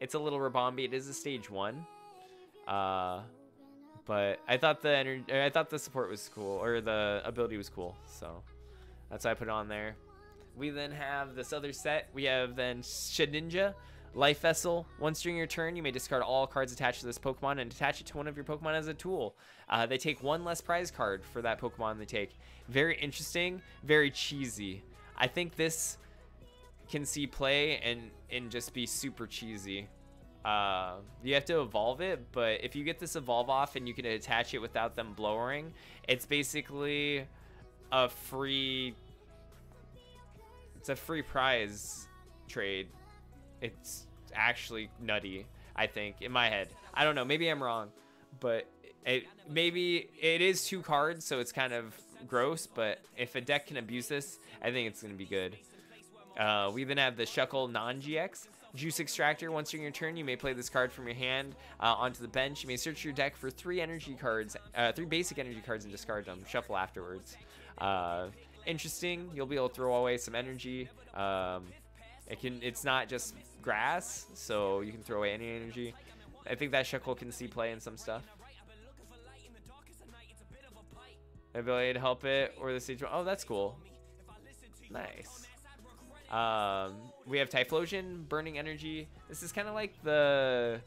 it's a little Ribombee. It is a stage one. Uh, but I thought the energy, I thought the support was cool, or the ability was cool. So that's why I put it on there. We then have this other set. We have then Shedinja, Life Vessel. Once during your turn, you may discard all cards attached to this Pokemon and attach it to one of your Pokemon as a tool. Uh, they take one less prize card for that Pokemon they take. Very interesting, very cheesy. I think this can see play and, and just be super cheesy. Uh, you have to evolve it, but if you get this evolve off and you can attach it without them blowering, it's basically a free it's a free prize trade. It's actually nutty, I think, in my head. I don't know, maybe I'm wrong, but it maybe it is two cards, so it's kind of gross, but if a deck can abuse this, I think it's to be good. Uh, we then have the Shuckle non-GX. Juice Extractor. Once during your turn, you may play this card from your hand uh, onto the bench. You may search your deck for three energy cards, uh, three basic energy cards, and discard them. Shuffle afterwards. Uh, interesting. You'll be able to throw away some energy. Um, it can. It's not just grass, so you can throw away any energy. I think that Shuckle can see play in some stuff. Ability to help it or the stage. Oh, that's cool. Nice. Um, we have Typhlosion, Burning Energy. This is kind of like the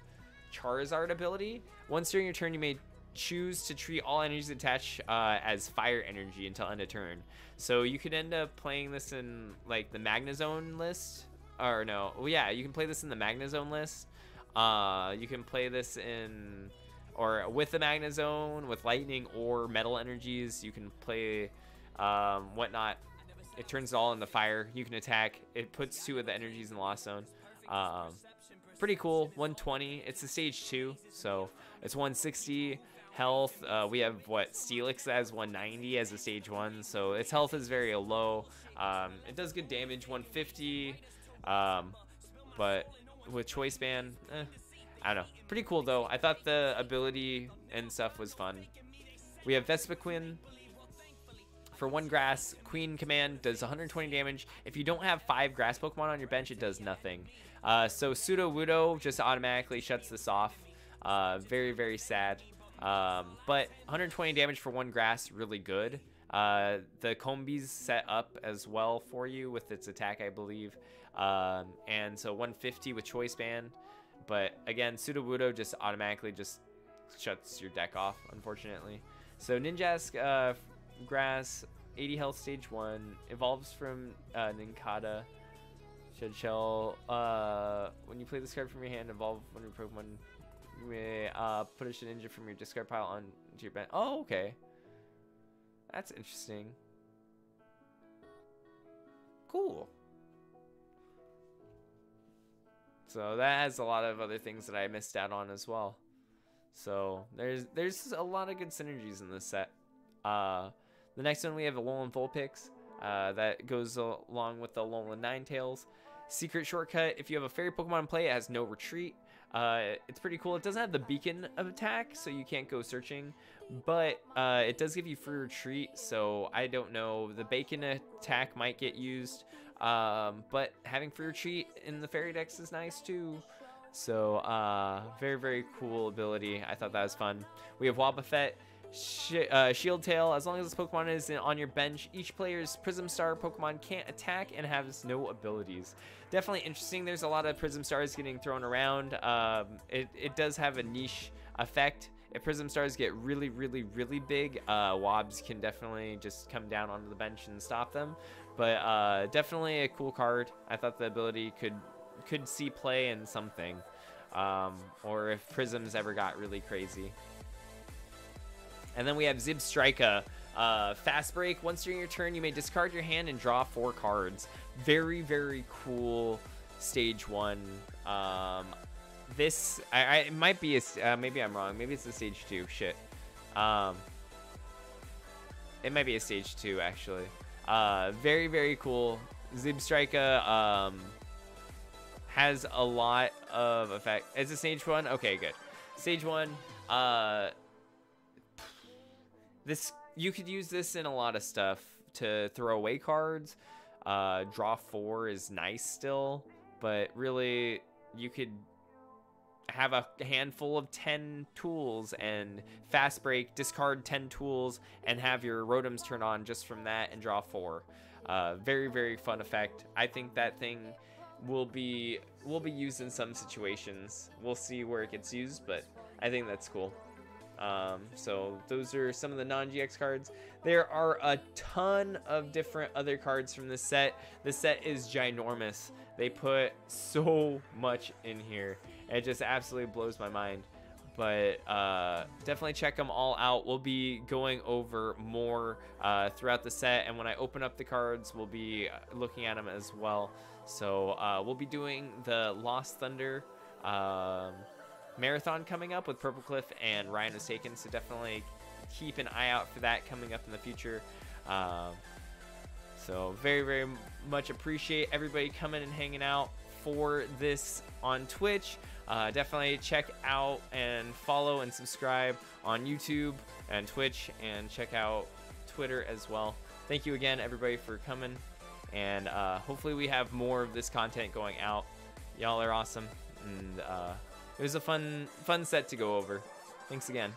Charizard ability. Once during your turn, you may choose to treat all energies attached uh, as fire energy until end of turn. So you could end up playing this in like the Magnezone list. Or no, well, yeah, you can play this in the Magnezone list. Uh, you can play this in or with the Magnezone, with lightning or metal energies. You can play um, whatnot it turns it all into fire. You can attack. It puts two of the energies in the lost zone. Um, pretty cool. 120. It's a stage two, so it's 160 health. Uh, we have what Steelix as 190 as a stage one, so its health is very low. Um, it does good damage, 150. Um, but with choice band, eh, I don't know. Pretty cool though. I thought the ability and stuff was fun. We have Vespiquen, for one grass, Queen Command does 120 damage. If you don't have five grass Pokemon on your bench, it does nothing. Uh, so wudo just automatically shuts this off. Uh, very, very sad. Um, but 120 damage for one grass, really good. Uh, the Combee's set up as well for you with its attack, I believe. Um, and so 150 with Choice Band. But again, Sudowoodo just automatically just shuts your deck off, unfortunately. So Ninjask uh, Grass, 80 health stage 1, evolves from uh, Nincada. Shed Shell, uh, when you play this card from your hand, evolve of your Pokemon. You may uh, put a Shedinja from your discard pile onto your bench. Oh, okay. That's interesting. Cool. So that has a lot of other things that I missed out on as well. So there's there's a lot of good synergies in this set. Uh, the next one we have Alolan Vulpix. Uh, that goes along with the Alolan Ninetales. Secret shortcut, if you have a fairy Pokemon in play, it has no retreat. Uh, it's pretty cool. It doesn't have the beacon of attack, so you can't go searching, but uh, it does give you free retreat, so I don't know. The beacon attack might get used, um, but having free retreat in the fairy decks is nice too. So, uh, very, very cool ability. I thought that was fun. We have Wobbuffet. Sh uh, Shield Tail, as long as this Pokemon is in, on your bench, each player's Prism Star Pokemon can't attack and has no abilities. Definitely interesting. There's a lot of Prism Stars getting thrown around. Um, it, it does have a niche effect. If Prism Stars get really, really, really big, uh, Wobs can definitely just come down onto the bench and stop them. But uh, definitely a cool card. I thought the ability could could see play in something. Um, or if Prisms ever got really crazy. And then we have Zebstrika, Uh, fast break. Once during your turn, you may discard your hand and draw four cards. Very, very cool stage one. Um, this, I, I it might be, a, uh, maybe I'm wrong. Maybe it's a stage two. Shit. Um, it might be a stage two, actually. Uh, very, very cool. Zebstrika um, has a lot of effect. Is a stage one? Okay, good. Stage one, uh, this you could use this in a lot of stuff to throw away cards. Uh, draw four is nice still, but really you could have a handful of 10 tools and fast break, discard 10 tools, and have your Rotoms turn on just from that and draw four. Uh, very, very fun effect. I think that thing will be will be used in some situations. We'll see where it gets used, but I think that's cool. Um, so those are some of the non-GX cards. There are a ton of different other cards from this set. The set is ginormous. They put so much in here. It just absolutely blows my mind. But uh, definitely check them all out. We'll be going over more uh, throughout the set. And when I open up the cards, we'll be uh, looking at them as well. So uh, we'll be doing the Lost Thunder um, marathon coming up with Purple Cliff and Ryan is taken. So definitely keep an eye out for that coming up in the future. Um, so very, very much appreciate everybody coming and hanging out for this on Twitch. Uh, definitely check out and follow and subscribe on YouTube and Twitch and check out Twitter as well. Thank you again, everybody, for coming. And uh, hopefully, we have more of this content going out. Y'all are awesome. And uh, it was a fun, fun set to go over. Thanks again.